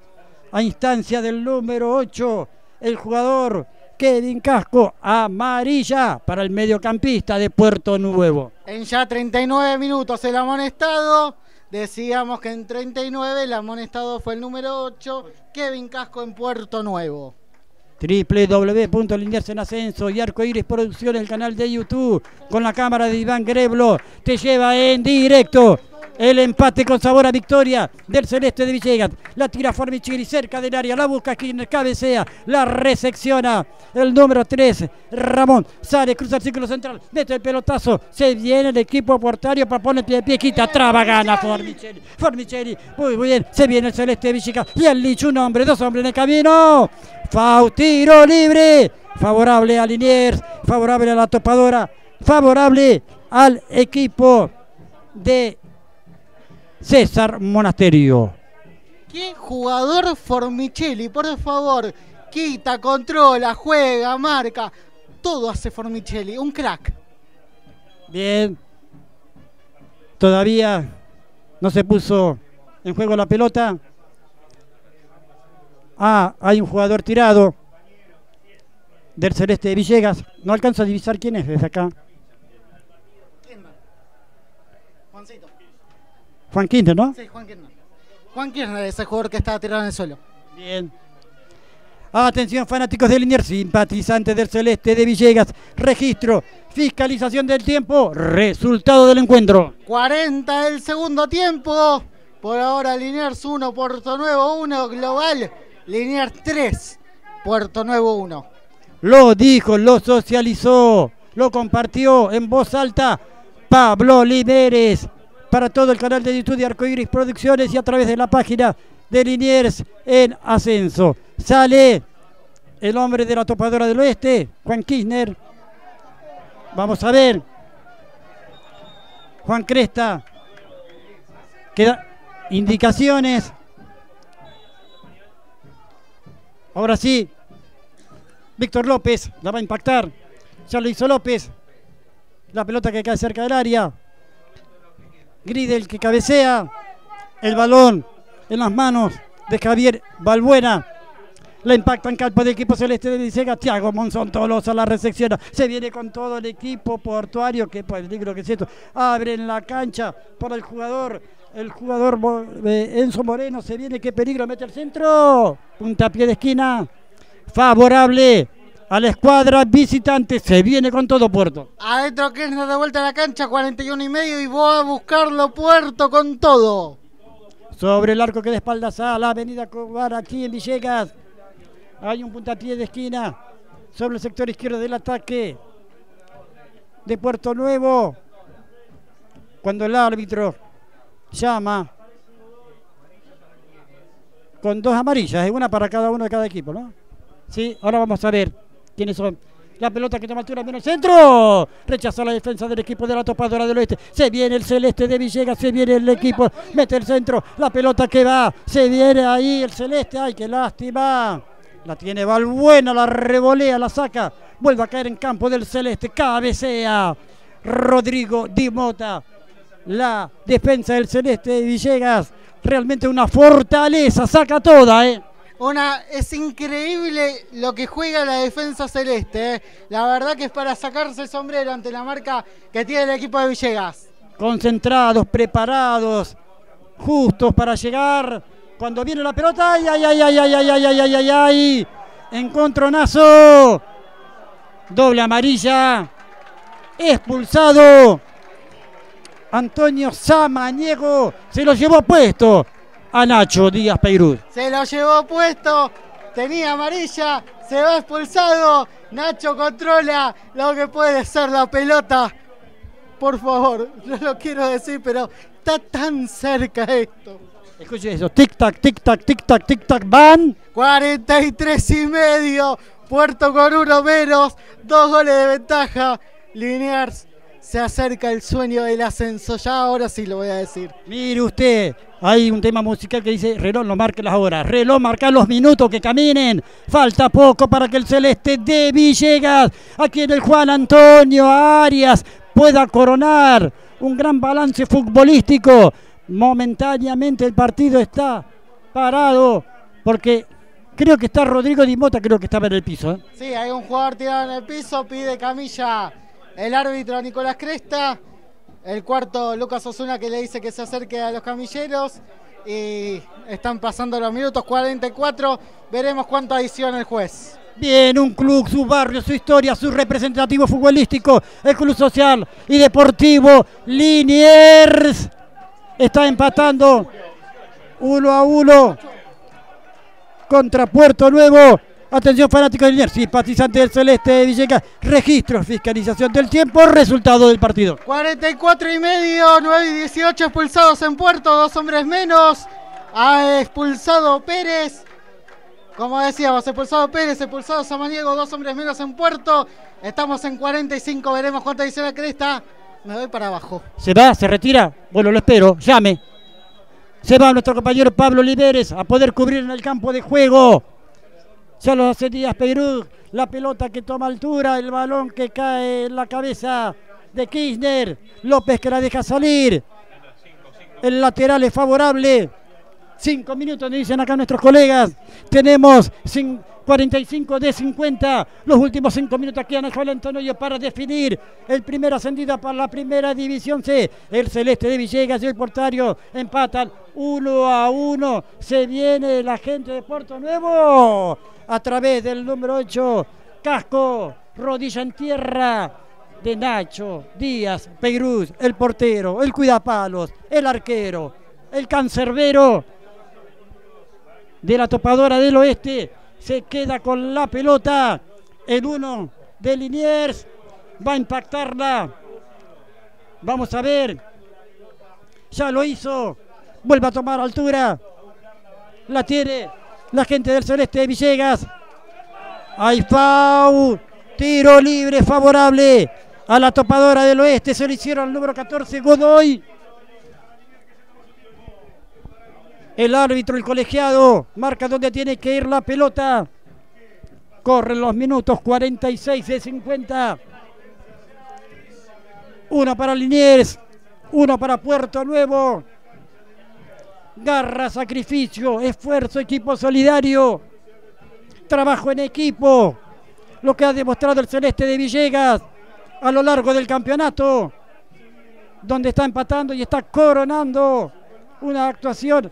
A instancia del número 8. El jugador Kevin Casco. Amarilla para el mediocampista de Puerto Nuevo. En ya 39 minutos el amonestado. Decíamos que en 39 el amonestado fue el número 8. Kevin Casco en Puerto Nuevo www.liniers en ascenso y Arco Iris Producción, el canal de YouTube, con la cámara de Iván Greblo, te lleva en directo el empate con sabor a victoria del Celeste de Villegas. La tira Formichiri cerca del área, la busca quien cabecea, la resecciona el número 3, Ramón. Sale, cruza el círculo central, mete el pelotazo, se viene el equipo portario para poner pie de pie, quita, traba, gana Formicheri. Formicheri, muy, muy bien, se viene el Celeste de Villegas y el Licho, un hombre, dos hombres en el camino. Fau, tiro libre, favorable a Liniers, favorable a la topadora, favorable al equipo de César Monasterio. ¿Qué jugador Formicelli? Por favor, quita, controla, juega, marca. Todo hace Formicelli, un crack. Bien. Todavía no se puso en juego la pelota. Ah, hay un jugador tirado del Celeste de Villegas. No alcanzo a divisar quién es desde acá. Juan Quinter, ¿no? Sí, Juan Quinter. Juan Quinter es el jugador que estaba tirado en el suelo. Bien. Atención fanáticos del Liniers, simpatizantes del Celeste de Villegas. Registro, fiscalización del tiempo, resultado del encuentro. 40 del segundo tiempo. Por ahora Liniers 1, Puerto Nuevo 1, global. Liniers 3, Puerto Nuevo 1. Lo dijo, lo socializó, lo compartió en voz alta Pablo Liberes para todo el canal de YouTube de Arcoiris Producciones y a través de la página de Liniers en Ascenso. Sale el hombre de la topadora del oeste, Juan Kirchner. Vamos a ver. Juan Cresta. Queda indicaciones. Ahora sí. Víctor López la va a impactar. Ya lo hizo López. La pelota que cae cerca del área. Gridel que cabecea el balón en las manos de Javier Balbuena. La impacta en campo del equipo celeste de Vicega. Tiago Monzón Tolosa la recepciona. Se viene con todo el equipo portuario. Que peligro que es esto. Abre la cancha para el jugador. El jugador Enzo Moreno se viene. Qué peligro. Mete al centro. Puntapié de esquina. Favorable a la escuadra visitante. Se viene con todo Puerto. Adentro Kirchner de vuelta a la cancha, 41 y medio. Y voy a buscarlo Puerto con todo. Sobre el arco que de espaldas a la avenida Cobar aquí en Villegas. Hay un puntapié de esquina sobre el sector izquierdo del ataque de Puerto Nuevo. Cuando el árbitro llama con dos amarillas, una para cada uno de cada equipo, ¿no? Sí, ahora vamos a ver quiénes son. La pelota que toma altura viene el centro. Rechaza la defensa del equipo de la topadora del oeste. Se viene el celeste de Villegas. Se viene el equipo. Mete el centro. La pelota que va. Se viene ahí el celeste. Ay, qué lástima. La tiene Valbuena. La revolea. La saca. Vuelve a caer en campo del celeste. Cabecea. Rodrigo Dimota. La defensa del celeste de Villegas. realmente una fortaleza, saca toda, ¿eh? Una, es increíble lo que juega la defensa celeste. ¿eh? La verdad que es para sacarse el sombrero ante la marca que tiene el equipo de Villegas. Concentrados, preparados, justos para llegar. Cuando viene la pelota, ay, ay, ay, ay, ay, ay, ay, ay, ay, ay, ay. Encontronazo. Doble amarilla. Expulsado. Antonio Samaniego se lo llevó puesto a Nacho Díaz Peirut. Se lo llevó puesto, tenía amarilla, se va expulsado. Nacho controla lo que puede ser la pelota. Por favor, no lo quiero decir, pero está tan cerca esto. Escuche eso, tic-tac, tic-tac, tic-tac, tic-tac, van. 43 y medio, Puerto con uno menos, dos goles de ventaja. Liniers se acerca el sueño del ascenso, ya ahora sí lo voy a decir. Mire usted, hay un tema musical que dice reloj no marque las horas, reloj marca los minutos que caminen. Falta poco para que el celeste de Villegas, aquí en el Juan Antonio Arias, pueda coronar un gran balance futbolístico. Momentáneamente el partido está parado porque creo que está Rodrigo Di Mota, creo que estaba en el piso. ¿eh? Sí, hay un jugador tirado en el piso, pide camilla el árbitro Nicolás Cresta. El cuarto, Lucas Osuna, que le dice que se acerque a los camilleros. Y están pasando los minutos 44. Veremos cuánto adiciona el juez. Bien, un club, su barrio, su historia, su representativo futbolístico, el Club Social y Deportivo Liniers. Está empatando uno a uno contra Puerto Nuevo. Atención fanáticos de Liniers, simpatizante del Celeste de Villegas, registro, fiscalización del tiempo, resultado del partido. 44 y medio, 9 y 18 expulsados en Puerto, dos hombres menos. Ha expulsado Pérez. Como decíamos, expulsado Pérez, expulsado Samaniego, dos hombres menos en Puerto. Estamos en 45, veremos cuánto dice la cresta. Me voy para abajo. ¿Se va? ¿Se retira? Bueno, lo espero, llame. Se va nuestro compañero Pablo Liberes a poder cubrir en el campo de juego. Ya lo hace Díaz Perú, la pelota que toma altura, el balón que cae en la cabeza de Kirchner. López que la deja salir. El lateral es favorable. Cinco minutos, nos dicen acá nuestros colegas. Tenemos 45 de 50. Los últimos cinco minutos aquí en el Antonio para definir el primer ascendido para la primera división C. El Celeste de Villegas y el Portario empatan uno a uno. Se viene la gente de Puerto Nuevo a través del número 8. Casco, rodilla en tierra de Nacho, Díaz, Peiruz, el portero, el cuidapalos, el arquero, el cancerbero de la topadora del oeste. Se queda con la pelota. El uno de Liniers va a impactarla. Vamos a ver. Ya lo hizo. Vuelve a tomar altura. La tiene la gente del Celeste de Villegas. Hay. Tiro libre favorable a la topadora del oeste. Se lo hicieron al número 14, Godoy. El árbitro, el colegiado, marca donde tiene que ir la pelota. Corren los minutos 46 de 50. Uno para Liniers, uno para Puerto Nuevo. Garra, sacrificio, esfuerzo, equipo solidario. Trabajo en equipo. Lo que ha demostrado el Celeste de Villegas a lo largo del campeonato. Donde está empatando y está coronando una actuación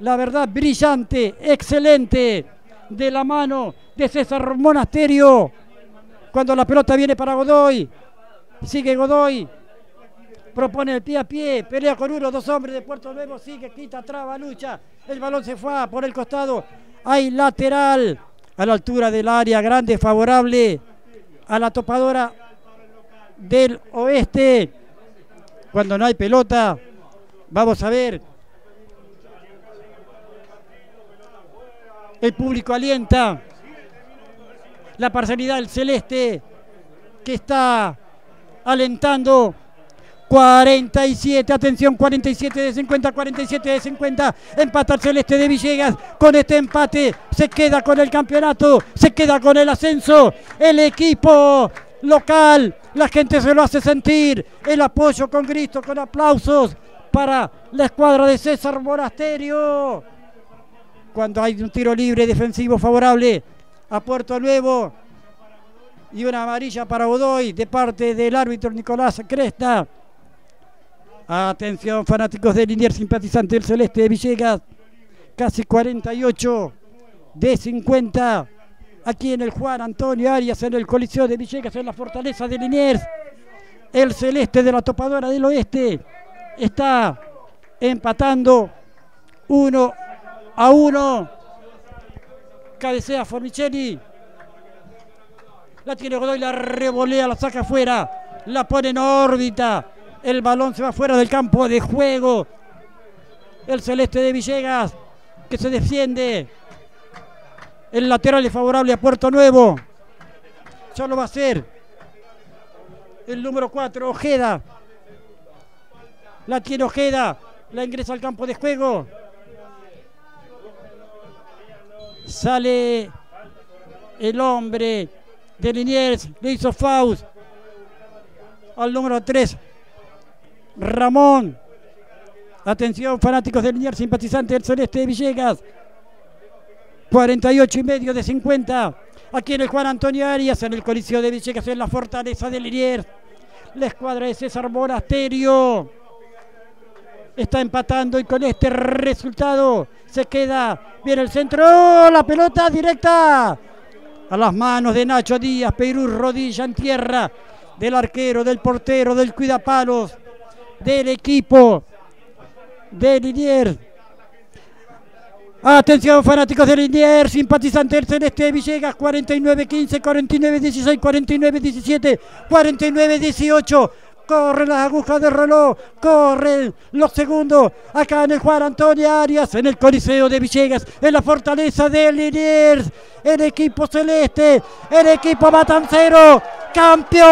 la verdad, brillante, excelente, de la mano de César Monasterio. Cuando la pelota viene para Godoy, sigue Godoy, propone el pie a pie, pelea con uno, dos hombres de Puerto Nuevo, sigue, quita, traba, lucha. El balón se fue por el costado. Hay lateral a la altura del área grande, favorable a la topadora del oeste. Cuando no hay pelota, vamos a ver El público alienta. La parcialidad del celeste que está alentando. 47, atención, 47 de 50, 47 de 50. Empata el celeste de Villegas. Con este empate se queda con el campeonato, se queda con el ascenso. El equipo local, la gente se lo hace sentir. El apoyo con gritos, con aplausos para la escuadra de César Monasterio. Cuando hay un tiro libre defensivo favorable a Puerto Nuevo. Y una amarilla para Godoy de parte del árbitro Nicolás Cresta. Atención, fanáticos de Liniers, simpatizante del Celeste de Villegas. Casi 48 de 50. Aquí en el Juan Antonio Arias, en el Coliseo de Villegas, en la fortaleza de Liniers. El Celeste de la Topadora del Oeste está empatando 1 a 1. Cabecea Formicelli. La tiene Godoy, la revolea, la saca afuera. La pone en órbita. El balón se va fuera del campo de juego. El celeste de Villegas que se defiende. El lateral es favorable a Puerto Nuevo. Ya lo va a hacer. El número 4, Ojeda. La tiene Ojeda. La ingresa al campo de juego. Sale el hombre de Liniers. Le hizo Faust al número 3. Ramón. Atención, fanáticos de Liniers, simpatizantes del Celeste de Villegas. 48 y medio de 50. Aquí en el Juan Antonio Arias, en el Coliseo de Villegas, en la fortaleza de Liniers. La escuadra de César Monasterio está empatando y con este resultado se queda bien el centro. La pelota directa a las manos de Nacho Díaz. Perú rodilla en tierra del arquero, del portero, del cuidapalos del equipo de Liniers. Atención fanáticos de Liniers, simpatizantes del Celeste de Villegas, 49-15, 49-16, 49-17, 49-18. Corren las agujas del reloj, corren los segundos. Acá en el Juan Antonio Arias, en el Coliseo de Villegas, en la fortaleza de Liniers. El equipo celeste, el equipo matancero, campeón.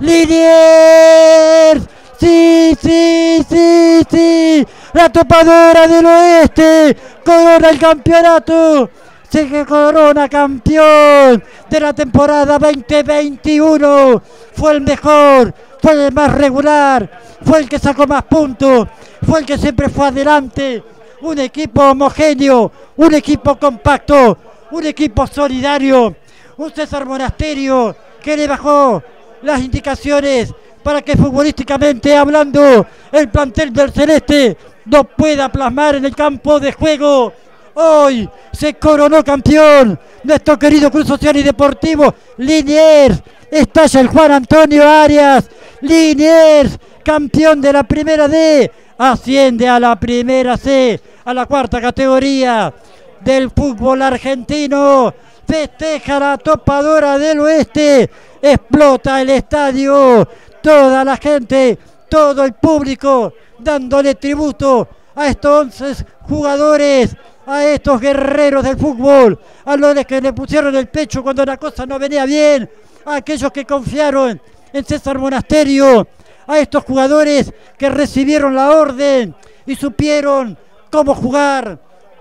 Liniers. Sí, sí, sí, sí. La topadora del oeste corona el campeonato. Se corona campeón de la temporada 2021. Fue el mejor, fue el más regular, fue el que sacó más puntos, fue el que siempre fue adelante. Un equipo homogéneo, un equipo compacto, un equipo solidario. Un César Monasterio que le bajó las indicaciones para que futbolísticamente hablando el plantel del Celeste no pueda plasmar en el campo de juego. Hoy se coronó campeón nuestro querido Cruz Social y Deportivo Liniers. Estalla el Juan Antonio Arias. Liniers, campeón de la primera D, asciende a la primera C, a la cuarta categoría del fútbol argentino. Festeja la topadora del oeste. Explota el estadio. Toda la gente, todo el público dándole tributo a estos 11 jugadores, a estos guerreros del fútbol, a los que le pusieron el pecho cuando la cosa no venía bien, a aquellos que confiaron en César Monasterio, a estos jugadores que recibieron la orden y supieron cómo jugar,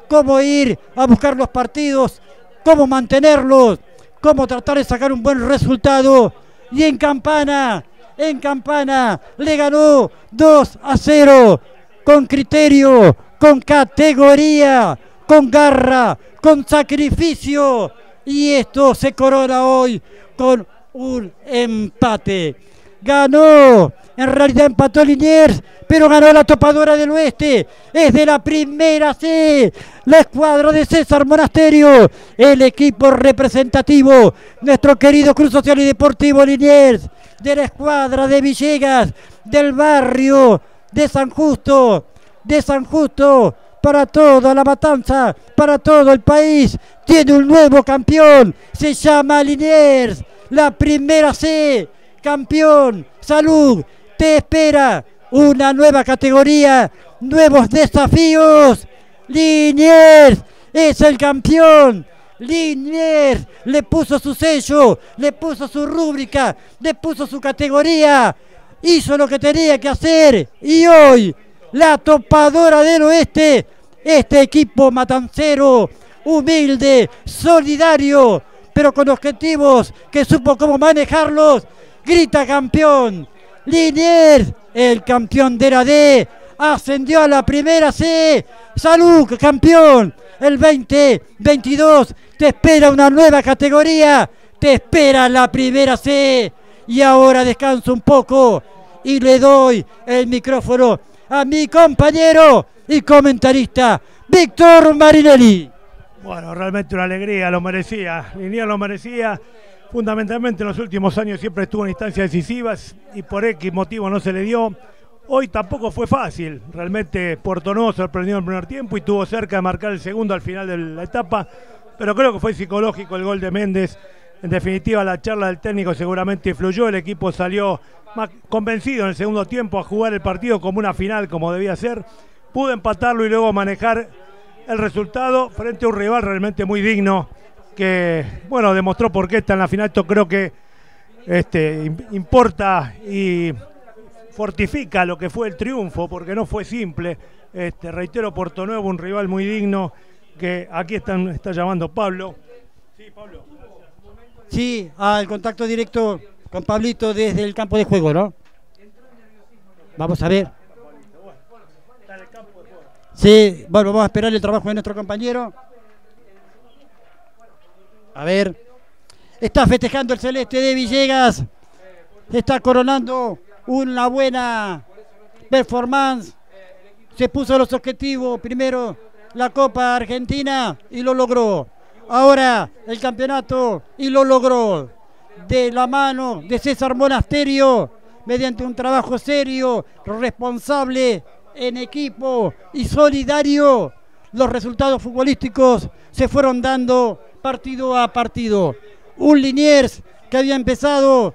cómo ir a buscar los partidos, cómo mantenerlos, cómo tratar de sacar un buen resultado. Y en Campana, en Campana, le ganó 2 a 0, con criterio, con categoría, con garra, con sacrificio. Y esto se corona hoy con un empate. Ganó, en realidad empató Liniers, pero ganó la topadora del oeste. Es de la primera C, la escuadra de César Monasterio, el equipo representativo, nuestro querido Cruz Social y Deportivo Liniers, de la escuadra de Villegas, del barrio de San Justo, de San Justo, para toda la matanza, para todo el país. Tiene un nuevo campeón, se llama Liniers, la primera C, campeón, salud, te espera una nueva categoría, nuevos desafíos. Liniers es el campeón. Liniers le puso su sello, le puso su rúbrica, le puso su categoría, hizo lo que tenía que hacer y hoy la topadora del oeste, este equipo matancero, humilde, solidario, pero con objetivos que supo cómo manejarlos, grita campeón. Liniers, el campeón de la D, ascendió a la primera C. Salud, campeón. El 2022 te espera una nueva categoría. Te espera la primera C. Y ahora descanso un poco y le doy el micrófono a mi compañero y comentarista Víctor Marinelli. Bueno, realmente una alegría, lo merecía. Liniers lo merecía. Fundamentalmente en los últimos años siempre estuvo en instancias decisivas y por X motivo no se le dio. Hoy tampoco fue fácil. Realmente Puerto Nuevo sorprendió en el primer tiempo y tuvo cerca de marcar el segundo al final de la etapa. Pero creo que fue psicológico el gol de Méndez. En definitiva, la charla del técnico seguramente influyó. El equipo salió más convencido en el segundo tiempo a jugar el partido como una final, como debía ser. Pudo empatarlo y luego manejar el resultado frente a un rival realmente muy digno que, bueno, demostró por qué está en la final. Esto creo que este, importa y fortifica lo que fue el triunfo, porque no fue simple. Este, reitero, Puerto Nuevo, un rival muy digno, que aquí están, está llamando Pablo. Sí, Pablo. Sí, al contacto directo con Pablito desde el campo de juego, ¿no? Vamos a ver. Sí, bueno, vamos a esperar el trabajo de nuestro compañero. A ver. Está festejando el celeste de Villegas. Está coronando una buena performance. Se puso los objetivos. Primero la Copa Argentina y lo logró. Ahora el campeonato y lo logró. De la mano de César Monasterio, mediante un trabajo serio, responsable en equipo y solidario, los resultados futbolísticos se fueron dando partido a partido. Un Liniers que había empezado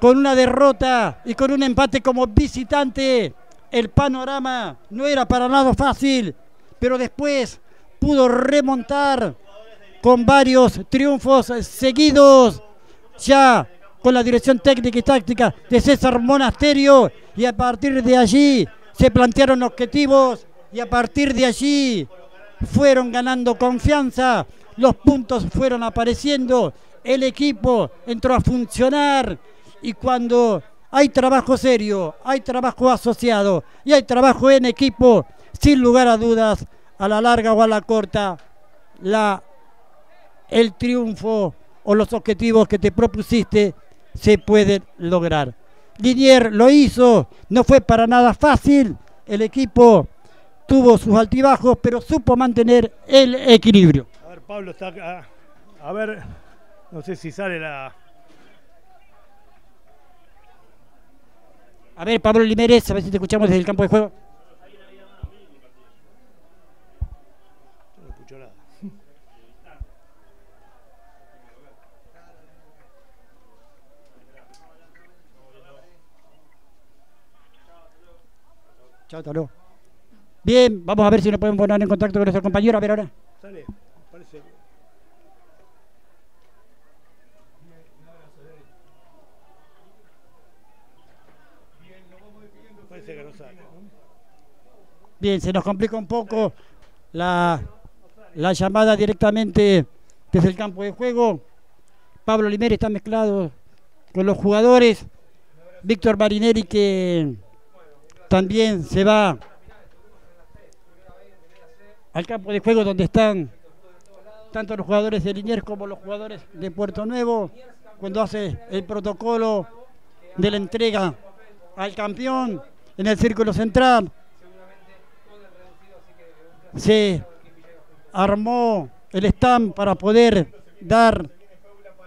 con una derrota y con un empate como visitante. El panorama no era para nada fácil, pero después pudo remontar con varios triunfos seguidos, ya con la dirección técnica y táctica de César Monasterio, y a partir de allí se plantearon objetivos y a partir de allí fueron ganando confianza, los puntos fueron apareciendo, el equipo entró a funcionar y cuando hay trabajo serio, hay trabajo asociado y hay trabajo en equipo, sin lugar a dudas, a la larga o a la corta, el triunfo o los objetivos que te propusiste se pueden lograr. Linier lo hizo, no fue para nada fácil, el equipo tuvo sus altibajos, pero supo mantener el equilibrio. Pablo está acá. A ver, no sé si sale la. A ver, Pablo Limeres, a ver si te escuchamos desde el campo de juego. No escucho nada. Chao. Bien, vamos a ver si nos podemos poner en contacto con nuestro compañero. A ver ahora. Sale, parece. Parece que no sale. ¿no? Bien, se nos complica un poco la, la llamada directamente desde el campo de juego. Pablo Limeri está mezclado con los jugadores. Víctor Marinelli que también se va al campo de juego donde están tanto los jugadores de Liniers como los jugadores de Puerto Nuevo cuando hace el protocolo de la entrega al campeón en el círculo central. Se armó el stand para poder dar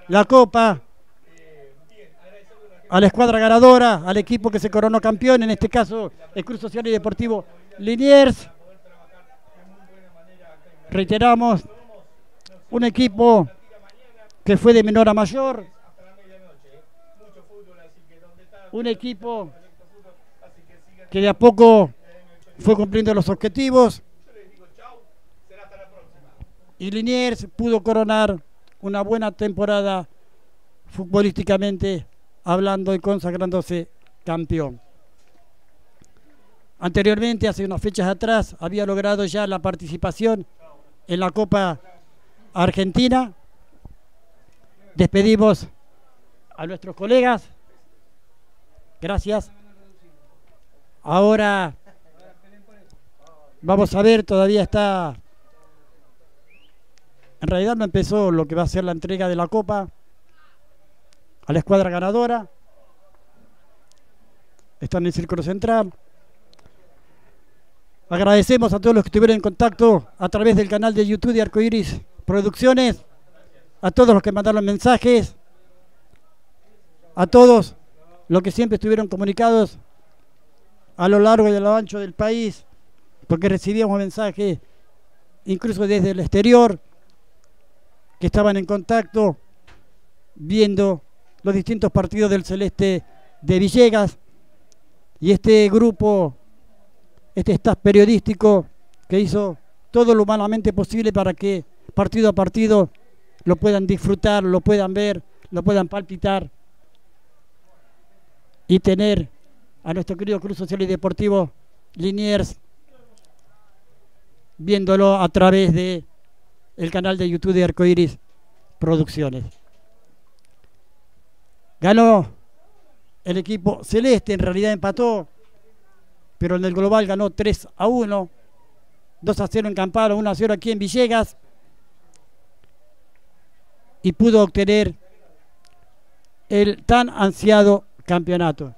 la copa a la escuadra ganadora, al equipo que se coronó campeón, en este caso el Cruz Social y Deportivo Liniers. Reiteramos, un equipo que fue de menor a mayor, un equipo que de a poco fue cumpliendo los objetivos y Liniers pudo coronar una buena temporada futbolísticamente hablando y consagrándose campeón. Anteriormente, hace unas fechas atrás, había logrado ya la participación en la Copa Argentina. Despedimos a nuestros colegas Gracias. Ahora vamos a ver, todavía está... En realidad no empezó lo que va a ser la entrega de la copa a la escuadra ganadora. Está en el círculo central. Agradecemos a todos los que estuvieron en contacto a través del canal de YouTube de Arcoiris Producciones, a todos los que mandaron mensajes, a todos los que siempre estuvieron comunicados a lo largo y a lo ancho del país, porque recibíamos mensajes incluso desde el exterior, que estaban en contacto viendo los distintos partidos del Celeste de Villegas. Y este grupo este staff periodístico que hizo todo lo humanamente posible para que partido a partido lo puedan disfrutar, lo puedan ver, lo puedan palpitar y tener a nuestro querido Cruz Social y Deportivo Liniers viéndolo a través de el canal de YouTube de Arcoiris Producciones. Ganó el equipo celeste, en realidad empató pero en el global ganó 3 a 1, 2 a 0 en Camparo, 1 a 0 aquí en Villegas y pudo obtener el tan ansiado campeonato.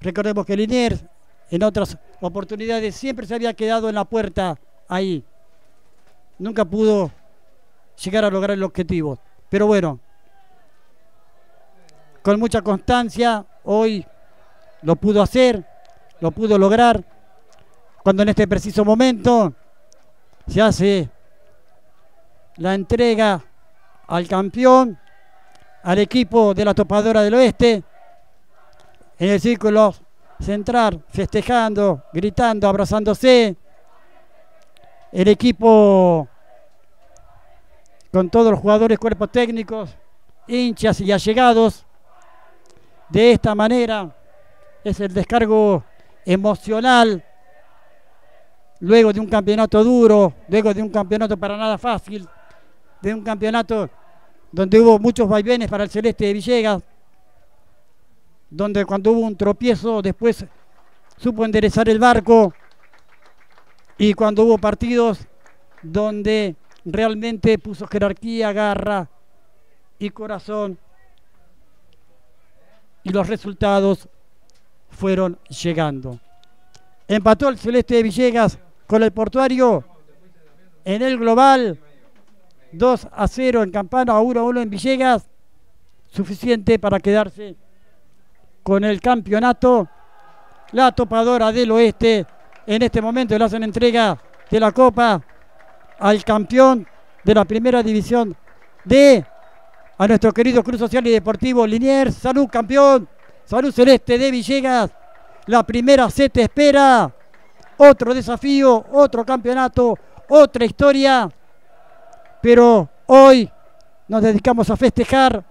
Recordemos que Liniers en otras oportunidades siempre se había quedado en la puerta ahí. Nunca pudo llegar a lograr el objetivo. Pero bueno, con mucha constancia, hoy lo pudo hacer lo pudo lograr cuando en este preciso momento se hace la entrega al campeón, al equipo de la topadora del oeste, en el círculo central, festejando, gritando, abrazándose, el equipo con todos los jugadores, cuerpos técnicos, hinchas y allegados. De esta manera es el descargo emocional, luego de un campeonato duro, luego de un campeonato para nada fácil, de un campeonato donde hubo muchos vaivenes para el Celeste de Villegas, donde cuando hubo un tropiezo después supo enderezar el barco y cuando hubo partidos donde realmente puso jerarquía, garra y corazón y los resultados fueron llegando. Empató el Celeste de Villegas con el Portuario en el global. 2 a 0 en Campana, 1 a 1 en Villegas. Suficiente para quedarse con el campeonato. La topadora del oeste en este momento le hacen entrega de la copa al campeón de la primera división de a nuestro querido Cruz Social y Deportivo Liniers. Salud, campeón. Salud Celeste de Villegas. La primera se te espera. Otro desafío, otro campeonato, otra historia. Pero hoy nos dedicamos a festejar